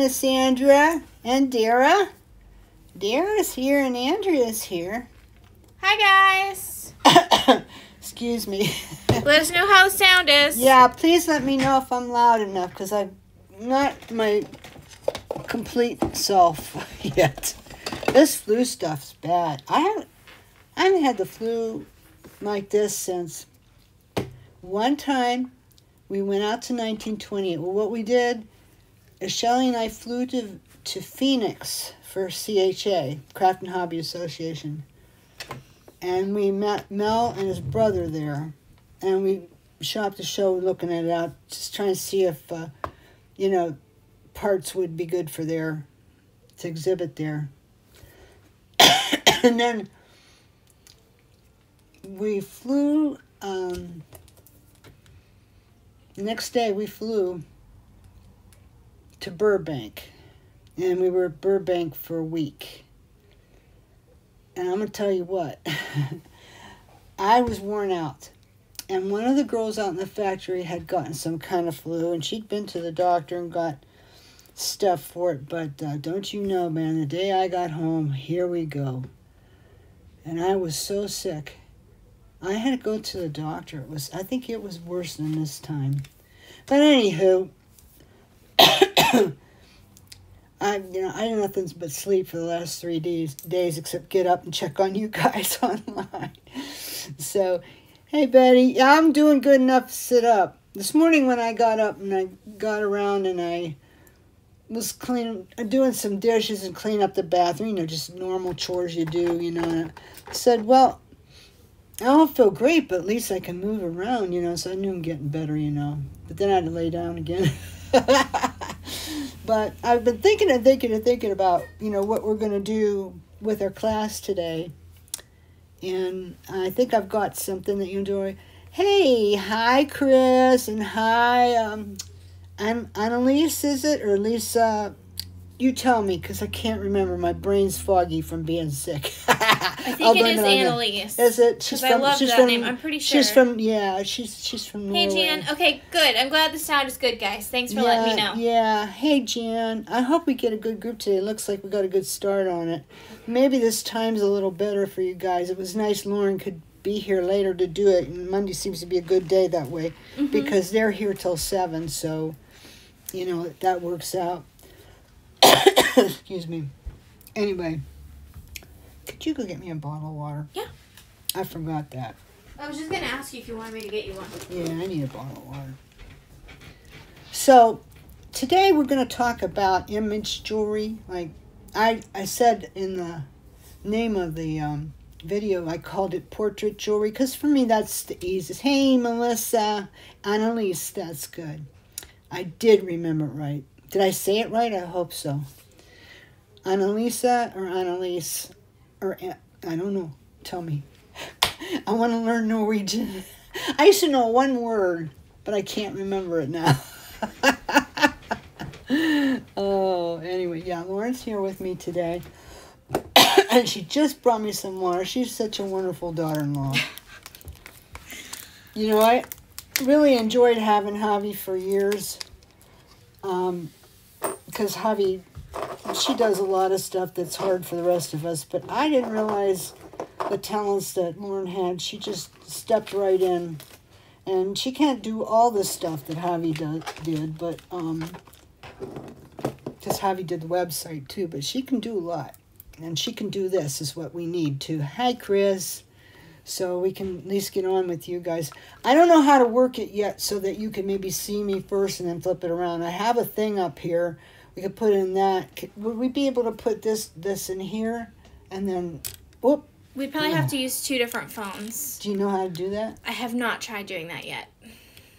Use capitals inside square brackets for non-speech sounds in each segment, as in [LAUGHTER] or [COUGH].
Miss Sandra and Dara. Dara's here and Andrea's here. Hi, guys. [COUGHS] Excuse me. [LAUGHS] Let us know how the sound is. yeah, please let me know if I'm loud enough because I'm not my complete self [LAUGHS] yet. This flu stuff's bad. I haven't, I haven't had the flu like this since one time we went out to 1928. Well, what we did Shelly and I flew to, to Phoenix for CHA, Craft and Hobby Association. And we met Mel and his brother there. And we shopped the show looking at it out, just trying to see if, uh, you know, parts would be good for their, to exhibit there. [COUGHS] and then we flew, um, the next day we flew to Burbank. And we were at Burbank for a week. And I'm going to tell you what, [LAUGHS] I was worn out. And one of the girls out in the factory had gotten some kind of flu, and she'd been to the doctor and got stuff for it. But uh, don't you know, man, the day I got home, here we go. And I was so sick. I had to go to the doctor. It was, I think it was worse than this time. But anywho, [COUGHS] I you know I did nothing but sleep for the last three days days except get up and check on you guys [LAUGHS] online. So, hey Betty, I'm doing good enough to sit up. This morning when I got up and I got around and I was cleaning, uh, doing some dishes and cleaning up the bathroom, you know, just normal chores you do, you know. I said, well, I don't feel great, but at least I can move around, you know. So I knew I'm getting better, you know. But then I had to lay down again. [LAUGHS] but I've been thinking and thinking and thinking about, you know, what we're going to do with our class today. And I think I've got something that you enjoy. Hey, hi, Chris, and hi, um, I'm Annalise, is it? Or Lisa? You tell me, because I can't remember. My brain's foggy from being sick. [LAUGHS] I think it is Annalise. Is it? She's I love she's that from, name. I'm pretty sure. She's from, yeah, she's she's from Hey, Norway. Jan. Okay, good. I'm glad the sound is good, guys. Thanks for yeah, letting me know. Yeah. Hey, Jan. I hope we get a good group today. It looks like we got a good start on it. Maybe this time's a little better for you guys. It was nice Lauren could be here later to do it, and Monday seems to be a good day that way Mm-hmm. because they're here till 7, so, you know, that works out. [LAUGHS] Excuse me. Anyway, could you go get me a bottle of water? Yeah. I forgot that. I was just going to ask you if you wanted me to get you one. Yeah, I need a bottle of water. So, today we're going to talk about image jewelry. Like I, I said in the name of the um, video, I called it portrait jewelry because for me that's the easiest. Hey, Melissa, Annalise, that's good. I did remember it right. Did I say it right? I hope so. Annalisa or Annalise or I don't know. Tell me. [LAUGHS] I want to learn Norwegian. [LAUGHS] I used to know one word, but I can't remember it now. [LAUGHS] oh, anyway, yeah, Lauren's here with me today. [COUGHS] and she just brought me some water. She's such a wonderful daughter in law. you know, I really enjoyed having Javi for years. Um, because Javi, she does a lot of stuff that's hard for the rest of us, but I didn't realize the talents that Lauren had. She just stepped right in. And she can't do all the stuff that Javi do, did, but, um, because Javi did the website too, but she can do a lot. And she can do this, is what we need to. Hi, Chris. So we can at least get on with you guys. I don't know how to work it yet so that you can maybe see me first and then flip it around. I have a thing up here. We could put in that. Could- Would we be able to put this this in here? And then, whoop. We'd probably have to use two different phones. Do you know how to do that? I have not tried doing that yet,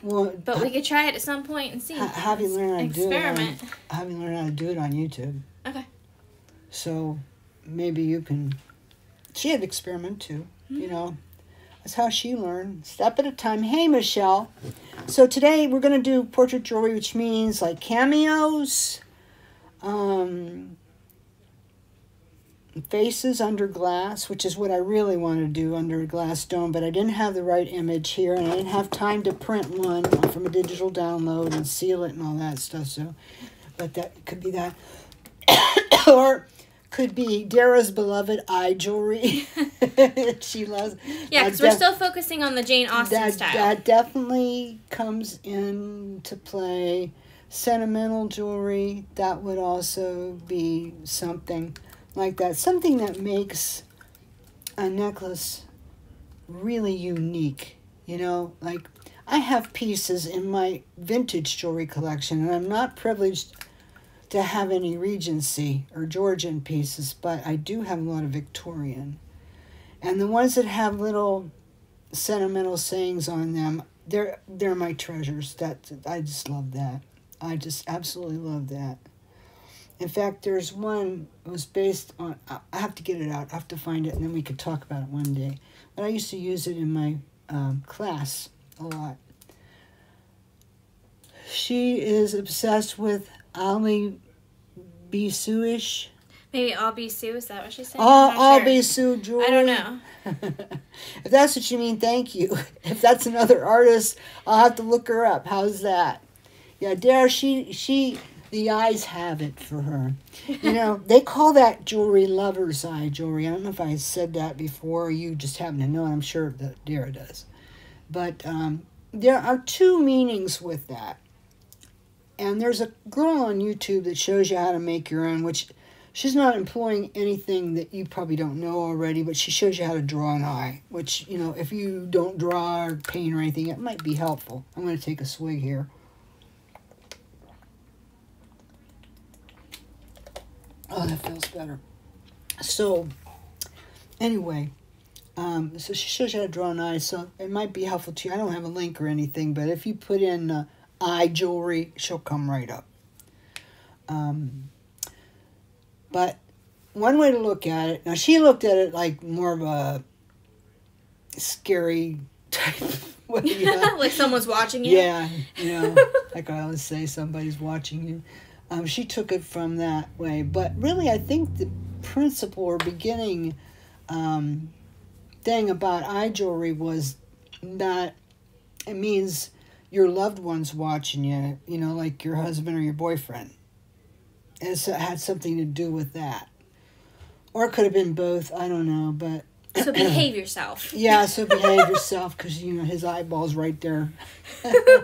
Well, but we could try it at some point and see. ha- have you learned how to do it? Experiment. On, have you learned how to do it on YouTube? Okay. So maybe you can. She had experiment too, you hmm. know. That's how she learned, step at a time. Hey, Michelle. So today we're going to do portrait jewelry, which means like cameos, um, faces under glass, which is what I really want to do under a glass dome, but I didn't have the right image here, and I didn't have time to print one from a digital download and seal it and all that stuff. So but that could be that. [COUGHS] or could be Dara's beloved eye jewelry. [LAUGHS] she loves. Yeah, because we're still focusing on the Jane Austen that, style. that definitely comes into play. Sentimental jewelry, that would also be something like that. Something that makes a necklace really unique. You know, like I have pieces in my vintage jewelry collection, and I'm not privileged to have any Regency or Georgian pieces, but I do have a lot of Victorian. And the ones that have little sentimental sayings on them, they're they're my treasures. That I just love that. I just absolutely love that. In fact, there's one that was based on. I I have to get it out. I have to find it, and then we could talk about it one day. But I used to use it in my um, class a lot. She is obsessed with Ali Bisuish. Maybe I'll B'Sue. Is that what she's saying? All, I'm not all sure. B'Sue jewelry. I don't know. [LAUGHS] if that's what you mean, thank you. [LAUGHS] If that's another artist, I'll have to look her up. How's that? Yeah, Dare, she she the eyes have it for her. You know, they call that jewelry lover's eye jewelry. I don't know if I said that before you just happen to know. I'm sure that Dara does. But um, there are two meanings with that. And there's a girl on YouTube that shows you how to make your own, which she's not employing anything that you probably don't know already, but she shows you how to draw an eye, which, you know, if you don't draw or paint or anything, it might be helpful. I'm going to take a swig here. Oh, that feels better. So, anyway, um, so she shows you how to draw an eye, so it might be helpful to you. I don't have a link or anything, but if you put in uh, eye jewelry, she'll come right up. Um, but one way to look at it, now she looked at it like more of a scary [LAUGHS] type way. [LAUGHS] You know? like someone's watching you. Yeah, you know, like I always say, somebody's watching you. Um, she took it from that way, but really, I think the principle or beginning um, thing about eye jewelry was that it means your loved one's watching you. You know, like your husband or your boyfriend. It's, it had something to do with that, or it could have been both. I don't know, but So behave yourself. [COUGHS] yeah, so behave yourself because you know his eyeball's right there. [LAUGHS]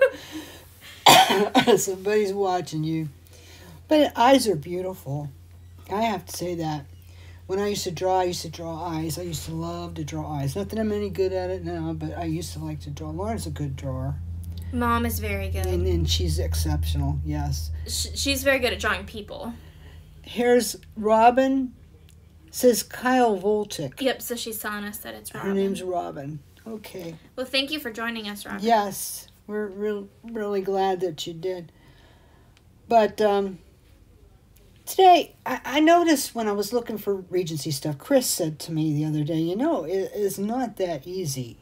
[COUGHS] Somebody's watching you. But eyes are beautiful. I have to say that. When I used to draw, I used to draw eyes. I used to love to draw eyes. Not that I'm any good at it now, but I used to like to draw. Lauren's a good drawer, Mom is very good. and, and she's exceptional. Yes. She's very good at drawing people. Here's Robin. Says Kyle Voltic. Yep. So she's telling us that it's Robin. Her name's Robin. Okay. Well, thank you for joining us, Robin. Yes, we're real, really glad that you did. But um, today, I, I noticed when I was looking for Regency stuff, Chris said to me the other day, you know, it is not that easy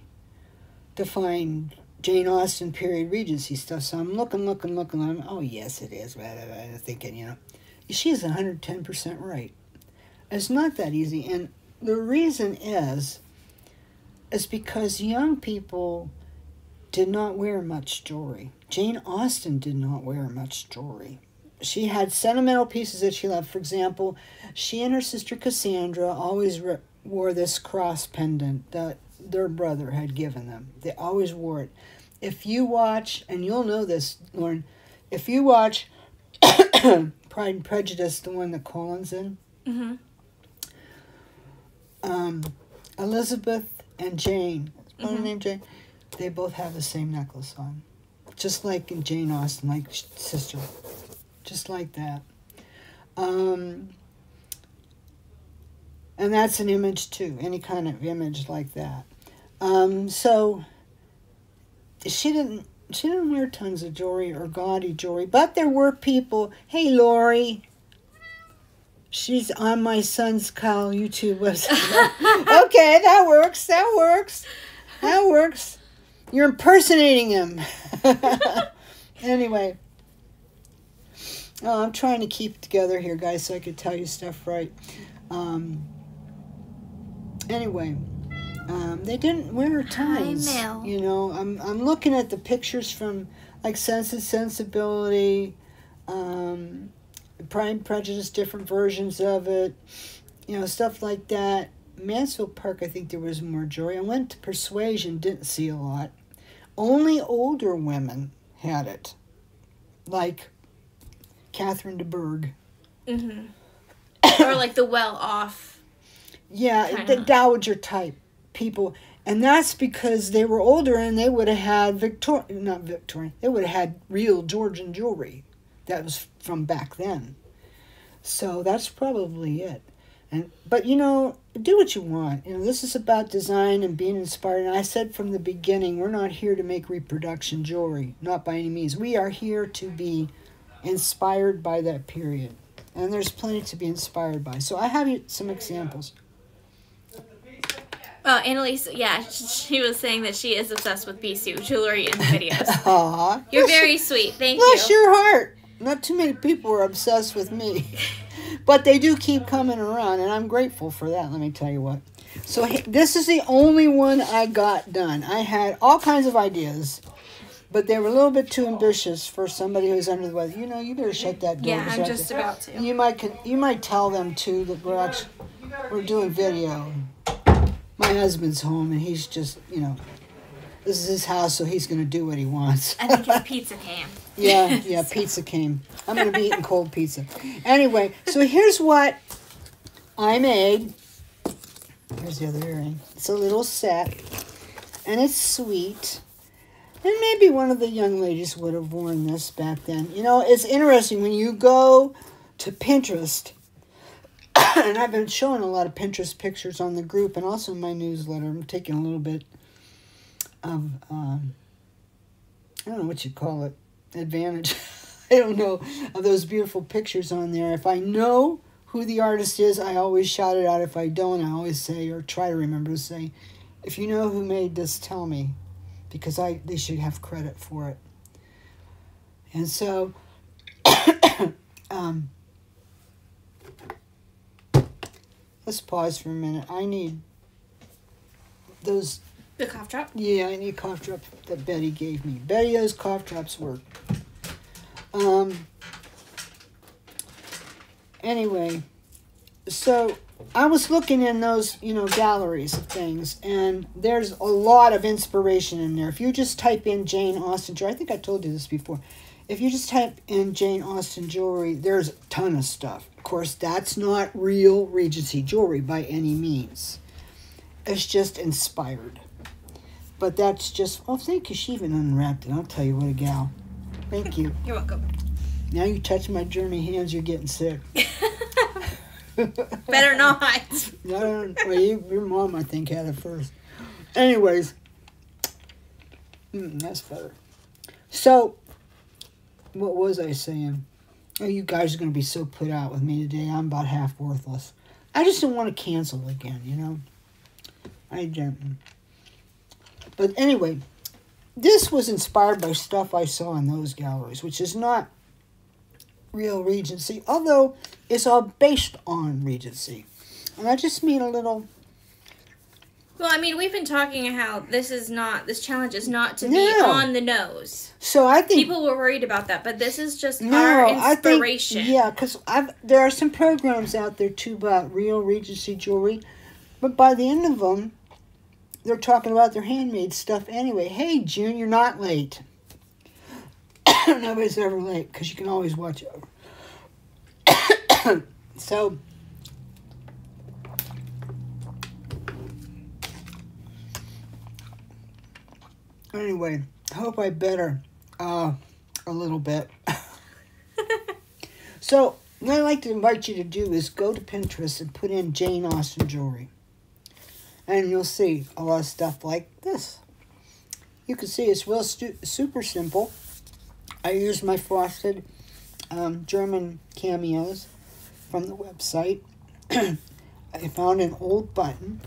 to find Jane Austen period Regency stuff. So I'm looking, looking, looking. I'm, oh, yes, it is. Blah, I'm thinking, you know, she's 110% right. It's not that easy. And the reason is, is because young people did not wear much jewelry. Jane Austen did not wear much jewelry. She had sentimental pieces that she loved. For example, she and her sister Cassandra always re- wore this cross pendant that their brother had given them. They always wore it. If you watch, and you'll know this, Lauren, if you watch [COUGHS] Pride and Prejudice, the one that Colin's in, Mm-hmm. um, Elizabeth and Jane, her Mhm. name Jane, they both have the same necklace on, just like in Jane Austen, like sister, just like that. Um, and that's an image too, any kind of image like that. Um, so she didn't. She didn't wear tons of jewelry or gaudy jewelry, but there were people. Hey, Lori. She's on my son's Kyle YouTube website. [LAUGHS] okay, that works. That works. That works. You're impersonating him. [LAUGHS] anyway. Oh, I'm trying to keep it together here, guys, so I could tell you stuff right. Um, anyway, um, they didn't wear. Mel. You know, I'm I'm looking at the pictures from like Sense and Sensibility, um, Pride and Prejudice, different versions of it, you know, stuff like that. Mansfield Park, I think there was more jewelry. I went to Persuasion, didn't see a lot. Only older women had it, like Catherine de Bourgh. Mm-hmm. or like the well off. Yeah, Kinda. the dowager type people. And that's because they were older and they would have had Victorian, not Victorian. They would have had real Georgian jewelry that was from back then. So that's probably it. And but you know, do what you want. You know, this is about design and being inspired. And I said from the beginning, we're not here to make reproduction jewelry, not by any means. We are here to be inspired by that period. And there's plenty to be inspired by. So I have you some examples. Oh, Annalise, yeah, she was saying that she is obsessed with B'Sue jewelry in the videos. [LAUGHS] Aw. You're bless- very sweet. Thank Bless you. Bless your heart. Not too many people are obsessed with me. [LAUGHS] But they do keep coming around, and I'm grateful for that, let me tell you what. So, this is the only one I got done. I had all kinds of ideas, but they were a little bit too ambitious for somebody who's under the weather. You know, you better shut that door. Yeah, I'm just about to. You might you might tell them too that we're actually we're doing video. My husband's home, and he's just you know, this is his house, so he's gonna do what he wants. I think his pizza came. [LAUGHS] Yeah, [LAUGHS] yeah, pizza came. I'm going to be eating cold pizza. Anyway, so here's what I made. Here's the other earring. It's a little set, and it's sweet. And maybe one of the young ladies would have worn this back then. You know, it's interesting when you go to Pinterest, [COUGHS] and I've been showing a lot of Pinterest pictures on the group and also in my newsletter. I'm taking a little bit of, um, I don't know what you call it, advantage. [LAUGHS] I don't know of those beautiful pictures on there. If I know who the artist is, I always shout it out. If I don't, I always say or try to remember to say, if you know who made this, tell me, because I they should have credit for it. And so, [COUGHS] um, let's pause for a minute. I need those The cough drop. yeah, I need a cough drop that Betty gave me. Betty, those cough drops work. Um. Anyway, so I was looking in those, you know, galleries of things, and there's a lot of inspiration in there. If you just type in Jane Austen jewelry, I think I told you this before. If you just type in Jane Austen jewelry, there's a ton of stuff. Of course, that's not real Regency jewelry by any means. It's just inspired. But that's just, oh, thank you. She even unwrapped it. I'll tell you what a gal. Thank you. [LAUGHS] You're welcome. Now you touch my germy hands, you're getting sick. [LAUGHS] [LAUGHS] Better not. [LAUGHS] No, well, you, your mom, I think, had it first. Anyways, mm, that's better. So, what was I saying? Oh, you guys are going to be so put out with me today. I'm about half worthless. I just don't want to cancel again, you know? I don't. But anyway, this was inspired by stuff I saw in those galleries, which is not real Regency, although it's all based on Regency. And I just mean a little. Well, I mean, we've been talking how this is not this challenge is not to be on the nose. So I think People were worried about that, but this is just no, our I think inspiration. yeah, because I've there are some programs out there too about real Regency jewelry, but by the end of them, they're talking about their handmade stuff anyway. Hey, June, you're not late. [COUGHS] Nobody's ever late because you can always watch over. [COUGHS] so. Anyway, I hope I better uh, a little bit. [LAUGHS] so, what I'd like to invite you to do is go to Pinterest and put in Jane Austen jewelry. And you'll see a lot of stuff like this. You can see it's real stu- super simple. I used my frosted um, German cameos from the website. [CLEARS THROAT] I found an old button.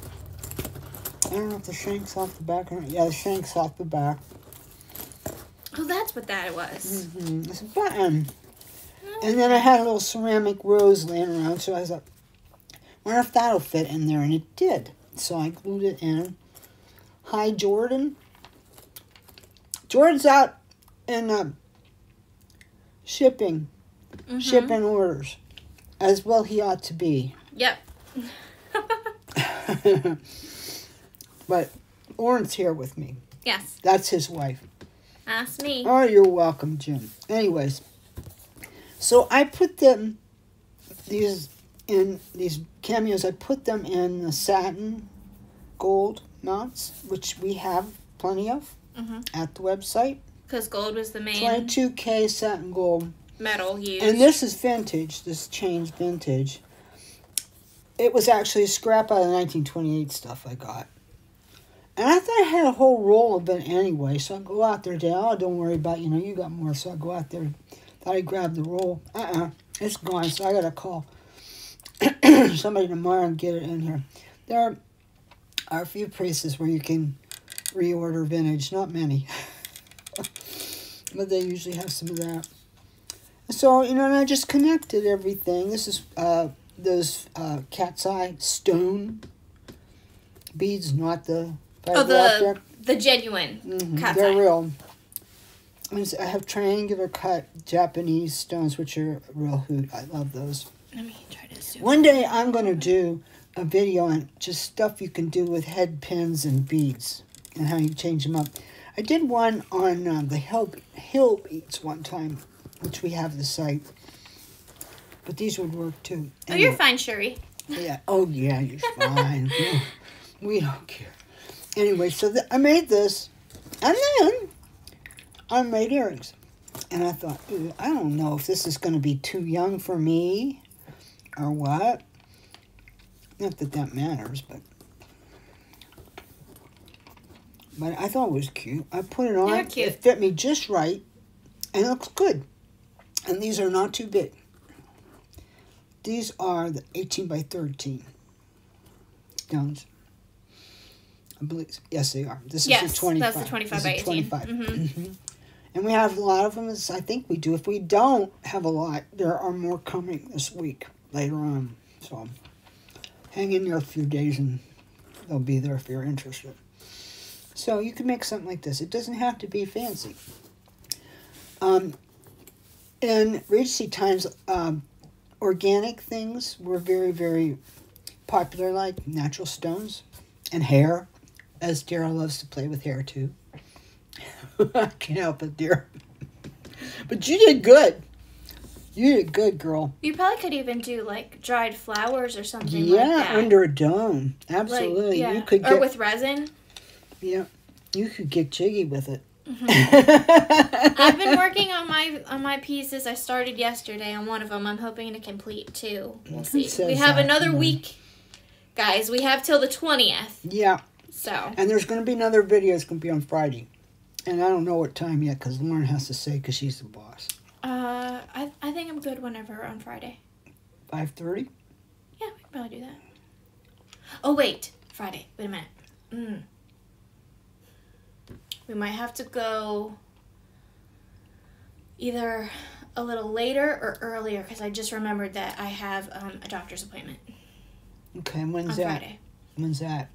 I don't know if the shank's off the back or not. Yeah, the shank's off the back. Oh, that's what that was. Mm, It's a button. And then I had a little ceramic rose laying around, so I was like, wonder if that'll fit in there, and it did. So I glued it in. Hi, Jordan. Jordan's out in uh, shipping Mhm. shipping orders, as well he ought to be. Yep. [LAUGHS] but Lauren's here with me. yes. That's his wife. Ask me. Oh, you're welcome, Jim. Anyways, so I put them these in these cameos. I put them in the satin gold mounts, which we have plenty of Mhm. at the website. Because gold was the main 22k satin gold, metal used. and this is vintage. This chain's vintage. It was actually a scrap out of the 1928 stuff I got. And I thought I had a whole roll of it anyway, so I go out there today. Oh, don't worry about you know you got more. So I go out there. Thought I grabbed the roll. Uh uh it's gone. So I gotta call [COUGHS] somebody tomorrow and get it in here. There are, are a few places where you can reorder vintage. Not many, [LAUGHS] but they usually have some of that. So you know, and I just connected everything. This is uh, those uh, cat's eye stone beads, not the oh, the the genuine Mhm, cat's They're eye. real. I have triangular cut Japanese stones, which are real hoot. I love those. Let me try to zoom. One day I'm going to do a video on just stuff you can do with head pins and beads and how you change them up. I did one on uh, the hill, hill beads one time, which we have the site. But these would work too. Oh, you're fine, Sherry. Yeah. Oh, yeah, you're fine. [LAUGHS] Yeah. we don't care. Anyway, so I made this, and then I made earrings. And I thought, I don't know if this is going to be too young for me or what. Not that that matters, but. But I thought it was cute. I put it on. They're cute. It fit me just right, and it looks good. And these are not too big. These are the 18 by 13 stones. I believe, yes, they are. This is Yes, the 25. that's the 25 This by 18. 25. Mhm. Mhm. And we have a lot of them, as I think we do. If we don't have a lot, there are more coming this week later on. So hang in there a few days and they'll be there if you're interested. So you can make something like this. It doesn't have to be fancy. Um, in Regency times, um, organic things were very, very popular, like natural stones and hair, as Daryl loves to play with hair too. [LAUGHS] I can't help it, dear. But you did good. You did good, girl. You probably could even do like dried flowers or something yeah, like that. under a dome. Like, Absolutely. yeah. You could or get with resin. Yeah, you could get jiggy with it. Mm-hmm. I've been [LAUGHS] working on my on my pieces. I started yesterday on one of them. I'm hoping to complete two. We'll see. We have another Mm. week, guys. We have till the twentieth. Yeah, So and there's going to be another video. It's going to be on Friday, and I don't know what time yet because Lauren has to say because she's the boss. uh, I I think I'm good whenever on Friday. Five thirty. Yeah, we can probably do that. Oh wait, Friday. Wait a minute. Mm. We might have to go either a little later or earlier because I just remembered that I have um, a doctor's appointment Okay, and when's on that? Friday When's that?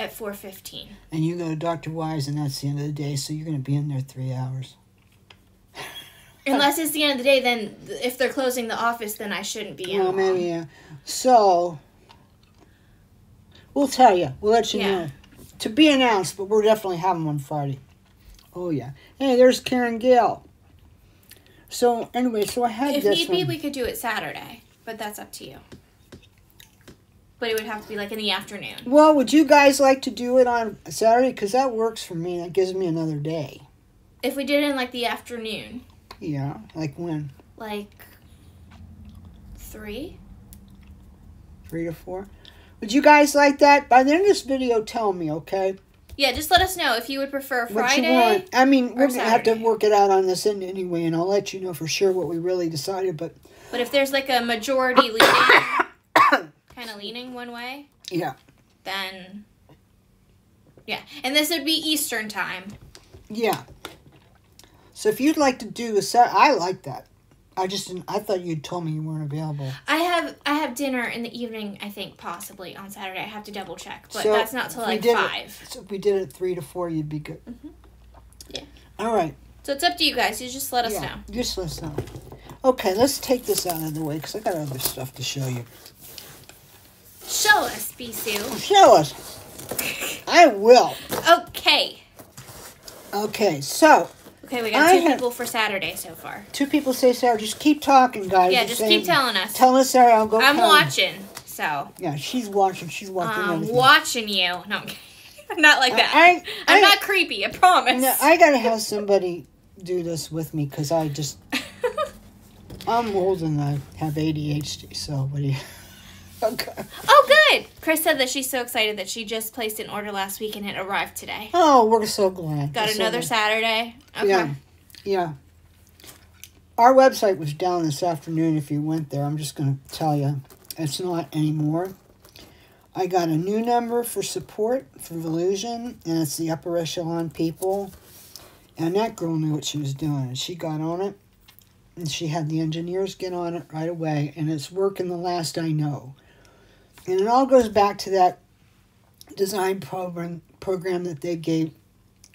at four fifteen. And you go to Dr. Wise, and that's the end of the day. So you're going to be in there three hours. [LAUGHS] Unless it's the end of the day, then if they're closing the office, then I shouldn't be in. Oh, maybe yeah. So we'll tell you. We'll let you Yeah. know. To be announced, but we're definitely having one Friday. Oh yeah. Hey, there's Karen Gale. So anyway, so I had If this need be, we could do it Saturday, but that's up to you. But it would have to be like in the afternoon. Well, would you guys like to do it on Saturday? Because that works for me. That gives me another day. If we did it in like the afternoon, Yeah. Like when? like three. Three to four. Would you guys like that? By the end of this video, tell me, okay? Yeah, just let us know if you would prefer What Friday. you want. I mean, we're gonna have to work it out on this end anyway, and I'll let you know for sure what we really decided. But But if there's like a majority leaning, [COUGHS] kind of leaning one way, yeah, then yeah. And this would be Eastern time. yeah. So if you'd like to do a set, I like that. I just didn't, I thought you'd told me you weren't available. I have I have dinner in the evening. I think possibly on Saturday. I have to double check, but So, that's not till like did it- five. So if we did it three to four, you'd be good. Mm-hmm. Yeah. All right. So it's up to you guys. You just let us yeah. know. Just let us know. Okay, let's take this out of the way because I got other stuff to show you. Show us, B'Sue. Oh, show us. [LAUGHS] I will. Okay. Okay, so Okay, we got I two have- people for Saturday so far. two people say Sarah. Just keep talking, guys. Yeah, just keep telling us. Tell us, Sarah. I'll go. I'm count. watching, so Yeah, she's watching. She's watching I'm everything. watching you. No, I'm kidding. [LAUGHS] not like that. I- I'm I- not creepy. I promise. No, I gotta have somebody do this with me because I just [LAUGHS] I'm old and I have ADHD. So what do you? [LAUGHS] Oh, okay. oh, good. Chris said that she's so excited that she just placed an order last week and it arrived today. Oh, we're so glad. Got We're so another glad. Saturday. Okay. Yeah. Yeah. Our website was down this afternoon. If you went there, I'm just going to tell you, it's not anymore. I got a new number for support for Volusion, and it's the upper echelon people. And that girl knew what she was doing, and she got on it, and she had the engineers get on it right away, and it's working the last I know. And it all goes back to that design program program that they gave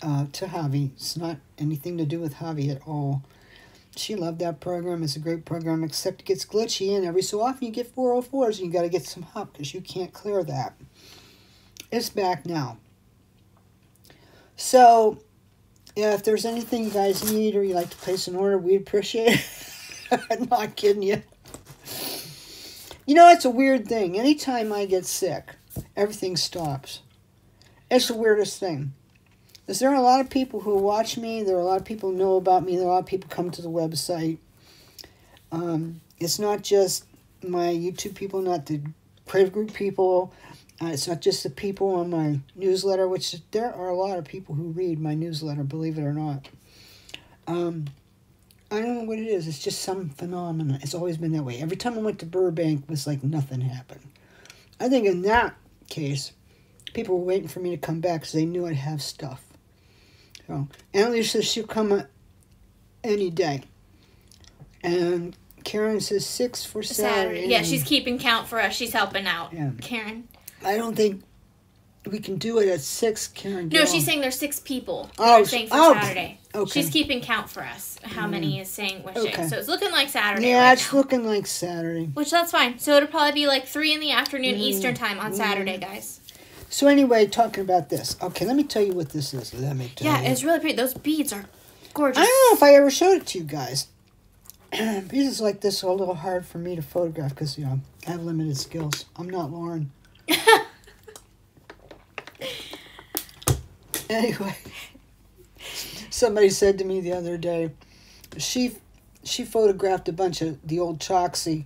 uh, to Javi. It's not anything to do with Javi at all. She loved that program. It's a great program, except it gets glitchy, and every so often you get 404s, and you got to get some help because you can't clear that. It's back now. So, yeah, if there's anything you guys need or you'd like to place an order, we'd appreciate it. [LAUGHS] I'm not kidding you. You know, it's a weird thing. Anytime I get sick, everything stops. It's the weirdest thing. Is there are a lot of people who watch me. There are a lot of people who know about me. There are a lot of people come to the website. Um, it's not just my YouTube people, not the Crave Group people. Uh, it's not just the people on my newsletter, which there are a lot of people who read my newsletter, believe it or not. Um, I don't know what it is. It's just some phenomenon. It's always been that way. Every time I went to Burbank, it was like nothing happened. I think in that case, people were waiting for me to come back because they knew I'd have stuff. So, Annalie says she'll come any day. And Karen says six for Saturday. Saturday. Yeah, she's keeping count for us. She's helping out. Yeah. Karen. I don't think we can do it at six, Karen. No, she's saying there's six people. Oh, saying for oh, Saturday. okay. She's keeping count for us. How many is saying wishing? Okay. So it's looking like Saturday. Yeah, right it's now. looking like Saturday. Which that's fine. So it'll probably be like three in the afternoon Mm. Eastern time on Saturday, guys. So anyway, talking about this. Okay, let me tell you what this is. Let me tell Yeah, you. it's really pretty. Those beads are gorgeous. I don't know if I ever showed it to you guys. [CLEARS THROAT] Pieces like this are a little hard for me to photograph because, you know, I have limited skills. I'm not Lauren. [LAUGHS] [LAUGHS] anyway, somebody said to me the other day, she she photographed a bunch of the old Choxy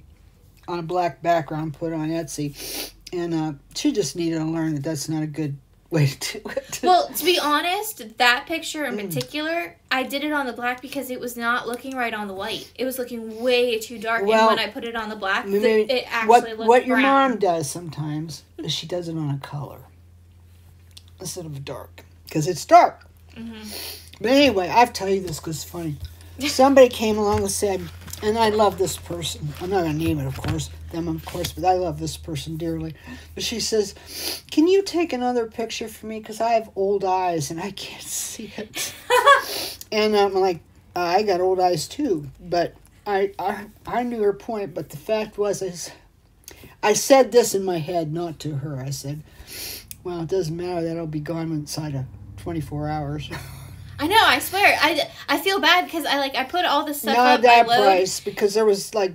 on a black background, put it on Etsy, and uh, she just needed to learn that that's not a good way to do it. [LAUGHS] Well, to be honest, that picture Mm. in particular, I did it on the black because it was not looking right on the white. It was looking way too dark, Well, and when I put it on the black, the, it actually what looked what your brown. mom does sometimes is she does it on a color instead of dark because it's dark. Mm-hmm. But anyway, I've tell you this because it's funny. [LAUGHS] Somebody came along and said, and I love this person. I'm not gonna name it, of course, them of course, but I love this person dearly. But she says, "Can you take another picture for me? Because I have old eyes and I can't see it." [LAUGHS] and I'm like, I got old eyes too, but I, I I knew her point. But the fact was, is I said this in my head, not to her. I said, "Well, it doesn't matter. That'll be gone inside of 24 hours." [LAUGHS] I know. I swear. I, I feel bad because I like I put all this stuff Not up. that price because there was like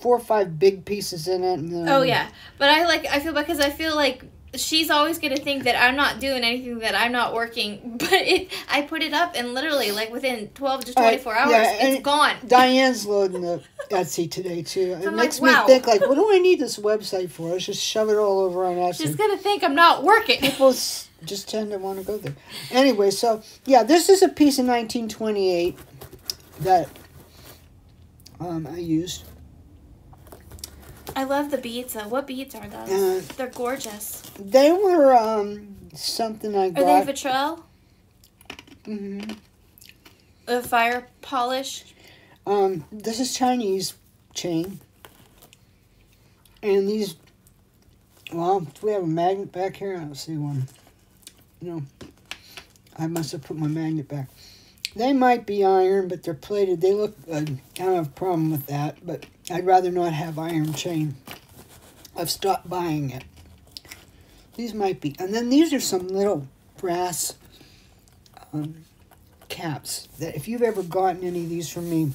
four or five big pieces in it. And then, Oh yeah, but I like I feel bad because I feel like she's always gonna think that I'm not doing anything that I'm not working. [LAUGHS] But it I put it up and literally like within 12 to Uh, 24 hours yeah, it's gone. [LAUGHS] Diane's loading the Etsy today too. It I'm like, makes me wow. think like, what do I need this website for? Let's just shove it all over on Etsy. She's gonna think I'm not working. people just tend to want to go there. Anyway, so yeah, this is a piece in 1928 that um, I used. I love the beads though. What beads are those? Uh, They're gorgeous. They were um, something I got. Are they got. vitrail? Mhm. A fire polish. Um, this is Chinese chain. And these, well, do we have a magnet back here? I don't see one. No. I must have put my magnet back. They might be iron, but they're plated. They look good. I don't have a problem with that, but I'd rather not have iron chain. I've stopped buying it. These might be. And then these are some little brass um, caps that if you've ever gotten any of these from me,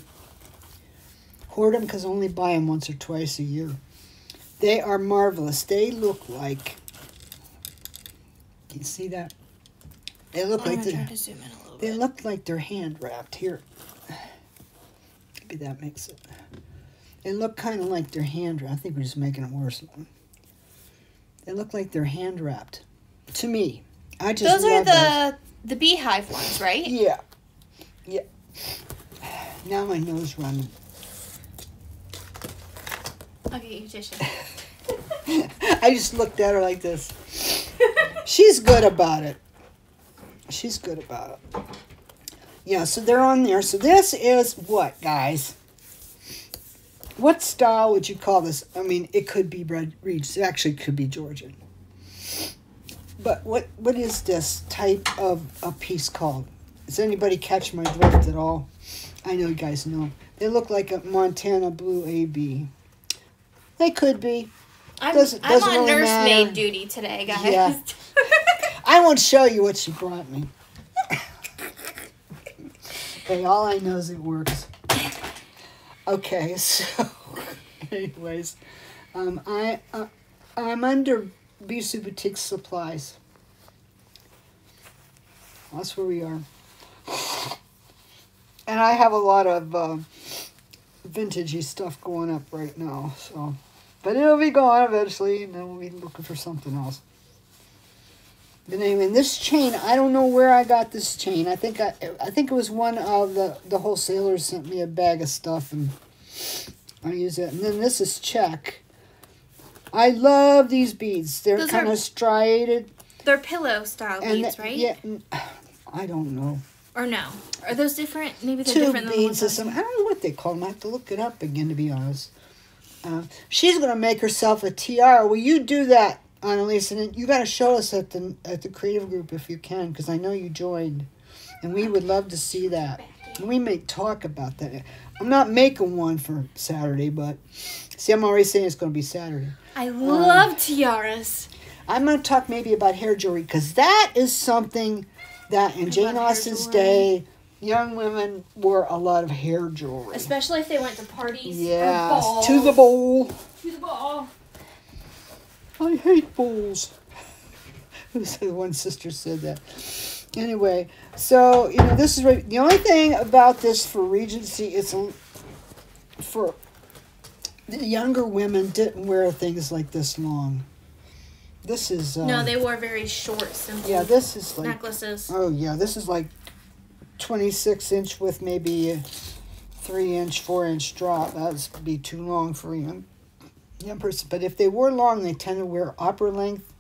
hoard them because only buy them once or twice a year. They are marvelous. They look like. Can you see that? They look I'm like gonna they're, try to zoom in a little they bit. look like they're hand wrapped here. [SIGHS] Maybe that makes it. They look kind of like they're hand wrapped. I think we're just making it worse. They look like they're hand wrapped. To me, I just Those are love those. the the beehive ones, right? Yeah. Yeah. [SIGHS] Now my nose running. Okay, you tissue. [LAUGHS] I just looked at her like this. She's good about it. She's good about it. Yeah, so they're on there. So this is what, guys? What style would you call this? I mean, it could be red Regis. It actually could be Georgian. But what what is this type of a piece called? Does anybody catch my drift at all? I know you guys know. They look like a Montana Blue AB. They could be. I'm, Doesn't- I'm on really nursemaid matter. duty today, guys. Yeah. I won't show you what she brought me. okay, all I know is it works. Okay, [LAUGHS] so, anyways, um, I uh, I'm under B'Sue Boutique Supplies. That's where we are. And I have a lot of um vintagey stuff going up right now, so. But it'll be gone eventually, and then we'll be looking for something else. But anyway, this chain, I don't know where I got this chain. I think I, I think it was one of the the wholesalers sent me a bag of stuff, and I use it. And then this is check. I love these beads. They're kind of striated, They're pillow style and beads, the- right? yeah, [SIGHS] I don't know. Or no? Are those different? Maybe they're Two different than the beads ones or something. I don't know what they call them. I have to look it up again, to be honest. Uh, she's gonna make herself a tiara. Will you do that, Annalise? And you got to show us at the at the creative group if you can, because I know you joined, and we would love to see that. And we may talk about that. I'm not making one for Saturday, but see, I'm already saying it's gonna be Saturday. I Um, love tiaras. I'm going to talk maybe about hair jewelry because that is something that in Jane love hair Austen's jewelry. day, young women wore a lot of hair jewelry. Especially if they went to parties. balls. to the bowl. To the ball. I hate bowls. [LAUGHS] One sister said that. Anyway, so you know this is right. The only thing about this for Regency is for the younger women didn't wear things like this long. This is uh, No, they wore very short, simple yeah. This is like necklaces. Oh yeah, this is like twenty six inch with maybe a three inch, four inch drop. That'd be too long for a young young person. But if they were long, they tend to wear upper length,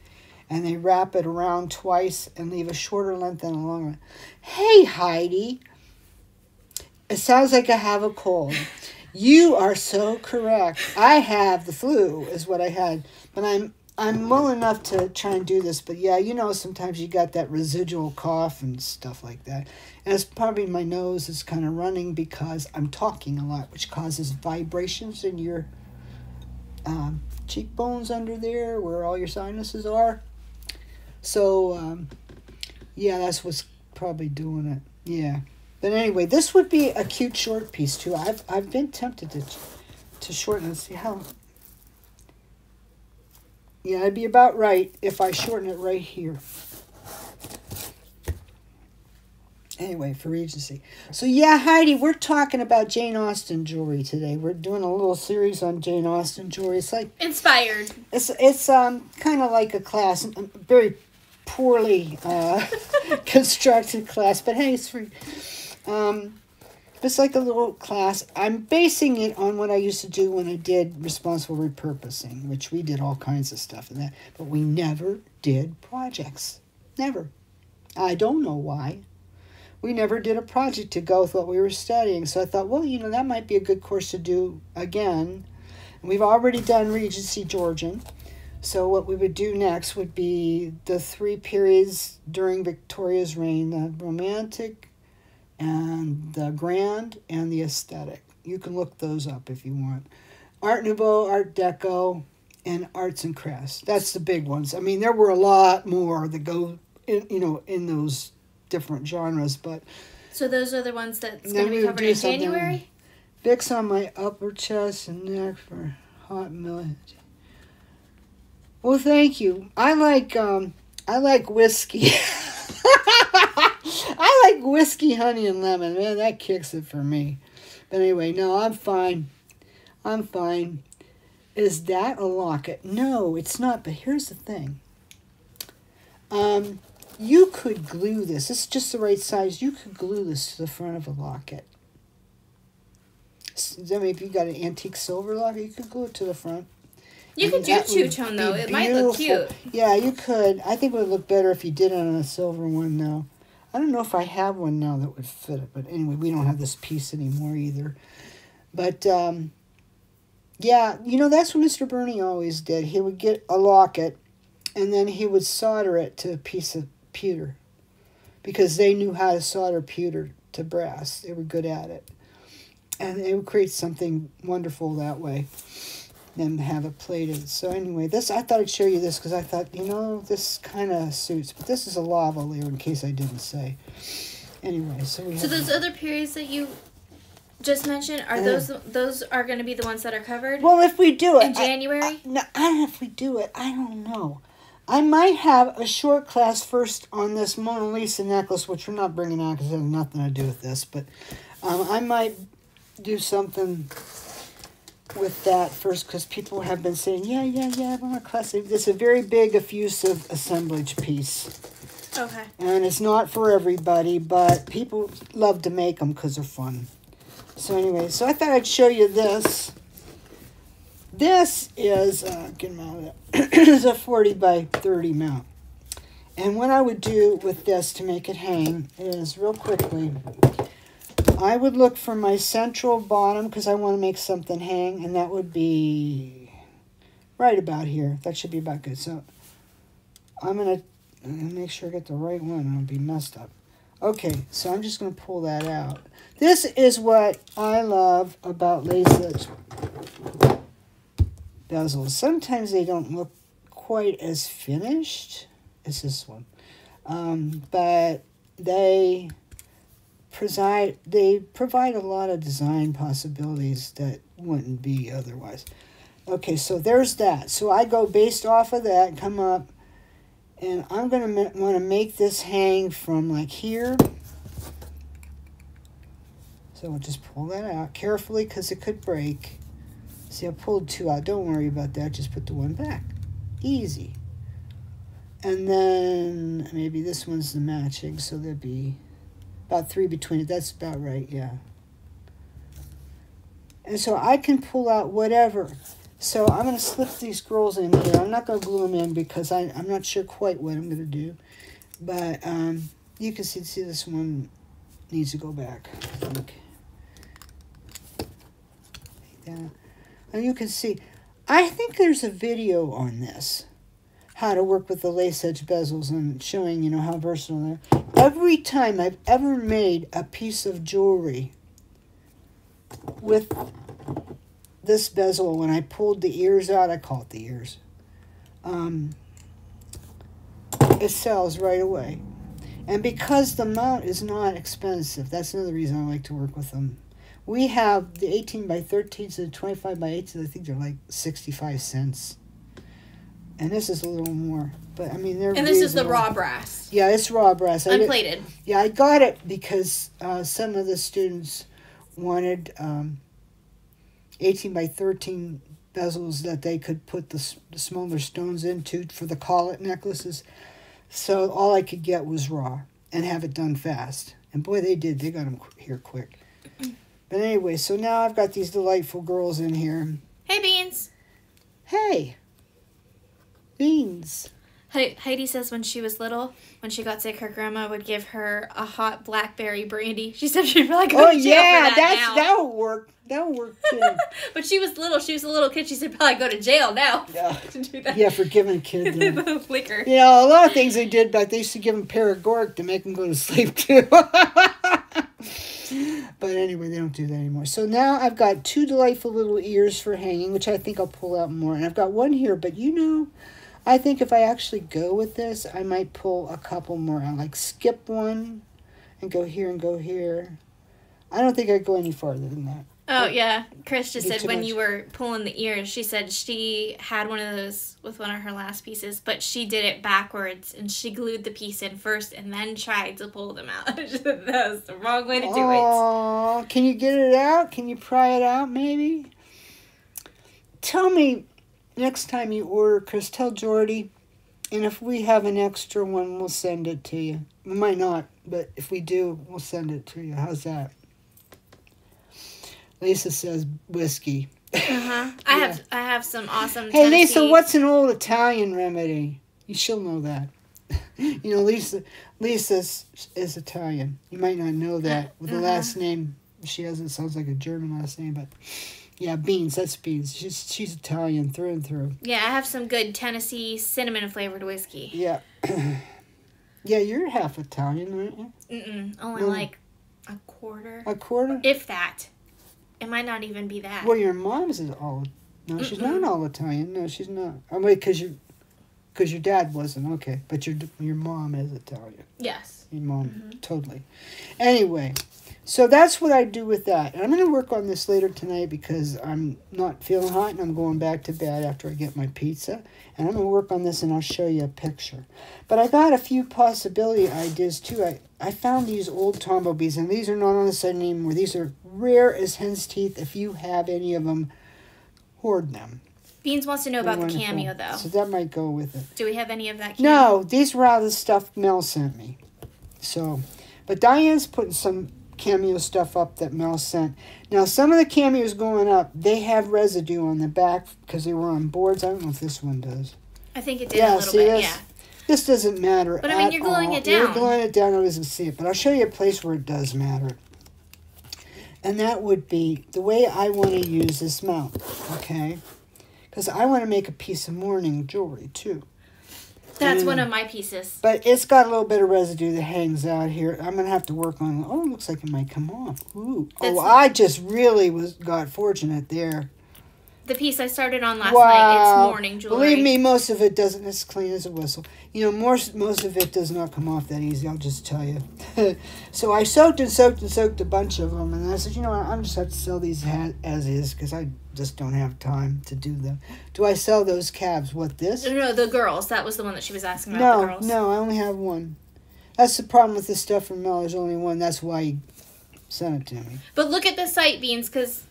and they wrap it around twice and leave a shorter length than a longer. Hey Heidi, it sounds like I have a cold. You are so correct. I have the flu, is what I had, but I'm I'm well enough to try and do this. But yeah, you know, sometimes you got that residual cough and stuff like that, and it's probably my nose is kind of running because I'm talking a lot, which causes vibrations in your um, cheekbones under there, where all your sinuses are. So um, yeah, that's what's probably doing it. Yeah. But anyway, this would be a cute short piece too. I've I've been tempted to to shorten it. See how? Yeah, it'd be about right if I shorten it right here. Anyway, for Regency. So yeah, Heidi, we're talking about Jane Austen jewelry today. We're doing a little series on Jane Austen jewelry. It's like Inspired. it's it's um kind of like a class, a very poorly uh, [LAUGHS] constructed class, but hey, it's free. Um, it's like a little class. I'm basing it on what I used to do when I did responsible repurposing, which we did all kinds of stuff in that, but we never did projects. Never. I don't know why. We never did a project to go with what we were studying. So I thought, well, you know, that might be a good course to do again. We've already done Regency Georgian. So what we would do next would be the three periods during Victoria's reign, the Romantic, and the Grand and the Aesthetic. You can look those up if you want. Art Nouveau, Art Deco, and Arts and Crafts. That's the big ones. I mean, there were a lot more that go, in, you know, in those different genres, but So those are the ones that's going to be covered in January. Vicks on my upper chest and neck for hot milk. Well, thank you. I like um, I like whiskey. [LAUGHS] [LAUGHS] I like whiskey, honey, and lemon. Man, that kicks it for me. But anyway, no, I'm fine. I'm fine. Is that a locket? No, it's not. But here's the thing. Um, you could glue this. Is just the right size. You could glue this to the front of a locket. I mean, if you got an antique silver locket, you could glue it to the front. You could do two tone though. It might look cute. Yeah, you could. I think it would look better if you did it on a silver one though. I don't know if I have one now that would fit it, but anyway, we don't have this piece anymore either. But um, yeah, you know that's what Mr. Burney always did. He would get a locket, and then he would solder it to a piece of pewter, because they knew how to solder pewter to brass. They were good at it, and it would create something wonderful that way and have it plated. So anyway, this I thought I'd show you this because I thought you know this kind of suits, but this is a lavalier in case I didn't say. Anyway, so we So those other periods that you just mentioned are Yeah. those those are going to be the ones that are covered well if we do it in January. I, no, I don't know if we do it. I don't know. I might have a short class first on this Mona Lisa necklace, which we're not bringing out because it has nothing to do with this. But um, I might do something with that first because people have been saying, yeah, yeah, yeah, I want a class. It's a very big effusive assemblage piece. okay. And it's not for everybody, but people love to make them because they're fun. So anyway, so I thought I'd show you this. This is, uh, get 'em out [CLEARS THROAT] of there. is a 40 by 30 mount. And what I would do with this to make it hang is real quickly, I would look for my central bottom because I want to make something hang, and that would be right about here. That should be about good. So I'm going to make sure I get the right one. I'll be messed up. Okay, so I'm just gonna pull that out. This is what I love about lace bezels. Sometimes they don't look quite as finished as this one, um, but they preside they provide a lot of design possibilities that wouldn't be otherwise. Okay, so there's that. So I go based off of that, come up and I'm going to want to make this hang from like here. So we'll just pull that out carefully because it could break. See, I pulled two out. Don't worry about that. Just put the one back. Easy. And then maybe this one's the matching, so there'd be about three between it. That's about right, yeah. And so I can pull out whatever. So I'm going to slip these girls in here. I'm not going to glue them in because I, I'm not sure quite what I'm going to do. But um, you can see, see this one needs to go back. I think. That. And you can see, I think there's a video on this. How to work with the lace edge bezels and showing, you know, how versatile they're. Every time I've ever made a piece of jewelry with this bezel, when I pulled the ears out, I call it the ears, um, it sells right away. And because the mount is not expensive, that's another reason I like to work with them. We have the 18 by 13s and 25 by 8s, I think they're like 65 cents. And this is a little more. But I mean, they're And this is the raw brass, Yeah, it's raw brass. I did- unplated. yeah, I got it because uh, some of the students wanted um, 18 by 13 bezels that they could put the, s- the smaller stones into for the collet necklaces. So all I could get was raw and have it done fast. And boy, they did. They got them here quick. But anyway, so now I've got these delightful girls in here. Hey, Beans. Hey, beans. Heidi says when she was little, when she got sick, her grandma would give her a hot blackberry brandy. She said she'd be like, Oh to jail yeah, that that's now. that will work. That will work [LAUGHS] too. but she was little. She was a little kid. She said probably go to jail now [LAUGHS] yeah, to do that. yeah, for giving [LAUGHS] kids. uh, the liquor. You know, a lot of things they did back. They used to give them paregoric to make them go to sleep too. but anyway, they don't do that anymore. So now I've got two delightful little ears for hanging, which I think I'll pull out more. And I've got one here, but you know, I think if I actually go with this, I might pull a couple more out. Like skip one and go here and go here. I don't think I'd go any farther than that. Oh yeah, Chris just said when much. you were pulling the ears, she said she had one of those with one of her last pieces, but she did it backwards and she glued the piece in first and then tried to pull them out. [LAUGHS] that was the wrong way to do it. Oh, can you get it out? Can you pry it out maybe? Tell me next time you order, Chris, tell Jordy. And if we have an extra one, we'll send it to you. We might not, but if we do, we'll send it to you. How's that? Lisa says whiskey. Uh-huh. [LAUGHS] I have I have some awesome. Hey, Lisa, what's an old Italian remedy? You she'll know that. [LAUGHS] you know, Lisa Lisa's is Italian. You might not know that with the Uh-huh. last name. She has it sounds like a German last name, but yeah, beans. That's beans. She's she's Italian through and through. Yeah, I have some good Tennessee cinnamon flavored whiskey. Yeah, [CLEARS THROAT] yeah. You're half Italian, aren't you? Mm-mm, only No. like a quarter, A quarter. if that. It might not even be that. Well, your mom's is all. No, she's Mm-mm. not all Italian. No, she's not. Oh wait, because you, because your dad wasn't. Okay, but your your mom is Italian. yes. Your mom, Mm-hmm. totally. Anyway, so that's what I do with that. And I'm going to work on this later tonight because I'm not feeling hot and I'm going back to bed after I get my pizza. And I'm going to work on this and I'll show you a picture. But I got a few possibility ideas too. I, I found these old tombow bees and these are not on the site anymore. These are rare as hen's teeth. If you have any of them, hoard them. Beans wants to know about the cameo though. So that might go with it. Do we have any of that? Cameo? No, these were all the stuff Mel sent me. So, but Diane's putting some cameo stuff up that Mel sent. Now, some of the cameos going up, they have residue on the back because they were on boards. I don't know if this one does. I think it did Yeah, a little see bit. this? Yeah. This doesn't matter. But, I mean, you're gluing all. it down. You're gluing it down. I doesn't see it, but I'll show you a place where it does matter. And that would be the way I want to use this mount. Okay, because I want to make a piece of mourning jewelry too. That's Mm. one of my pieces. But it's got a little bit of residue that hangs out here. I'm gonna have to work on. it. Oh, it looks like it might come off. Ooh. That's- oh, I just really was got fortunate there. The piece I started on last wow. night. It's mourning jewelry. Believe me, most of it doesn't. It's clean as a whistle. You know, most most of it does not come off that easy. I'll just tell you. [LAUGHS] so I soaked and soaked and soaked a bunch of them, and I said, you know what? I'm just have to sell these ha- as is because I just don't have time to do them. Do I sell those cabs? What this? No, no, the girls. That was the one that she was asking about. the No, girls. no, I only have one. That's the problem with this stuff from Mel. There's only one. That's why he sent it to me. But look at the sight beans, because,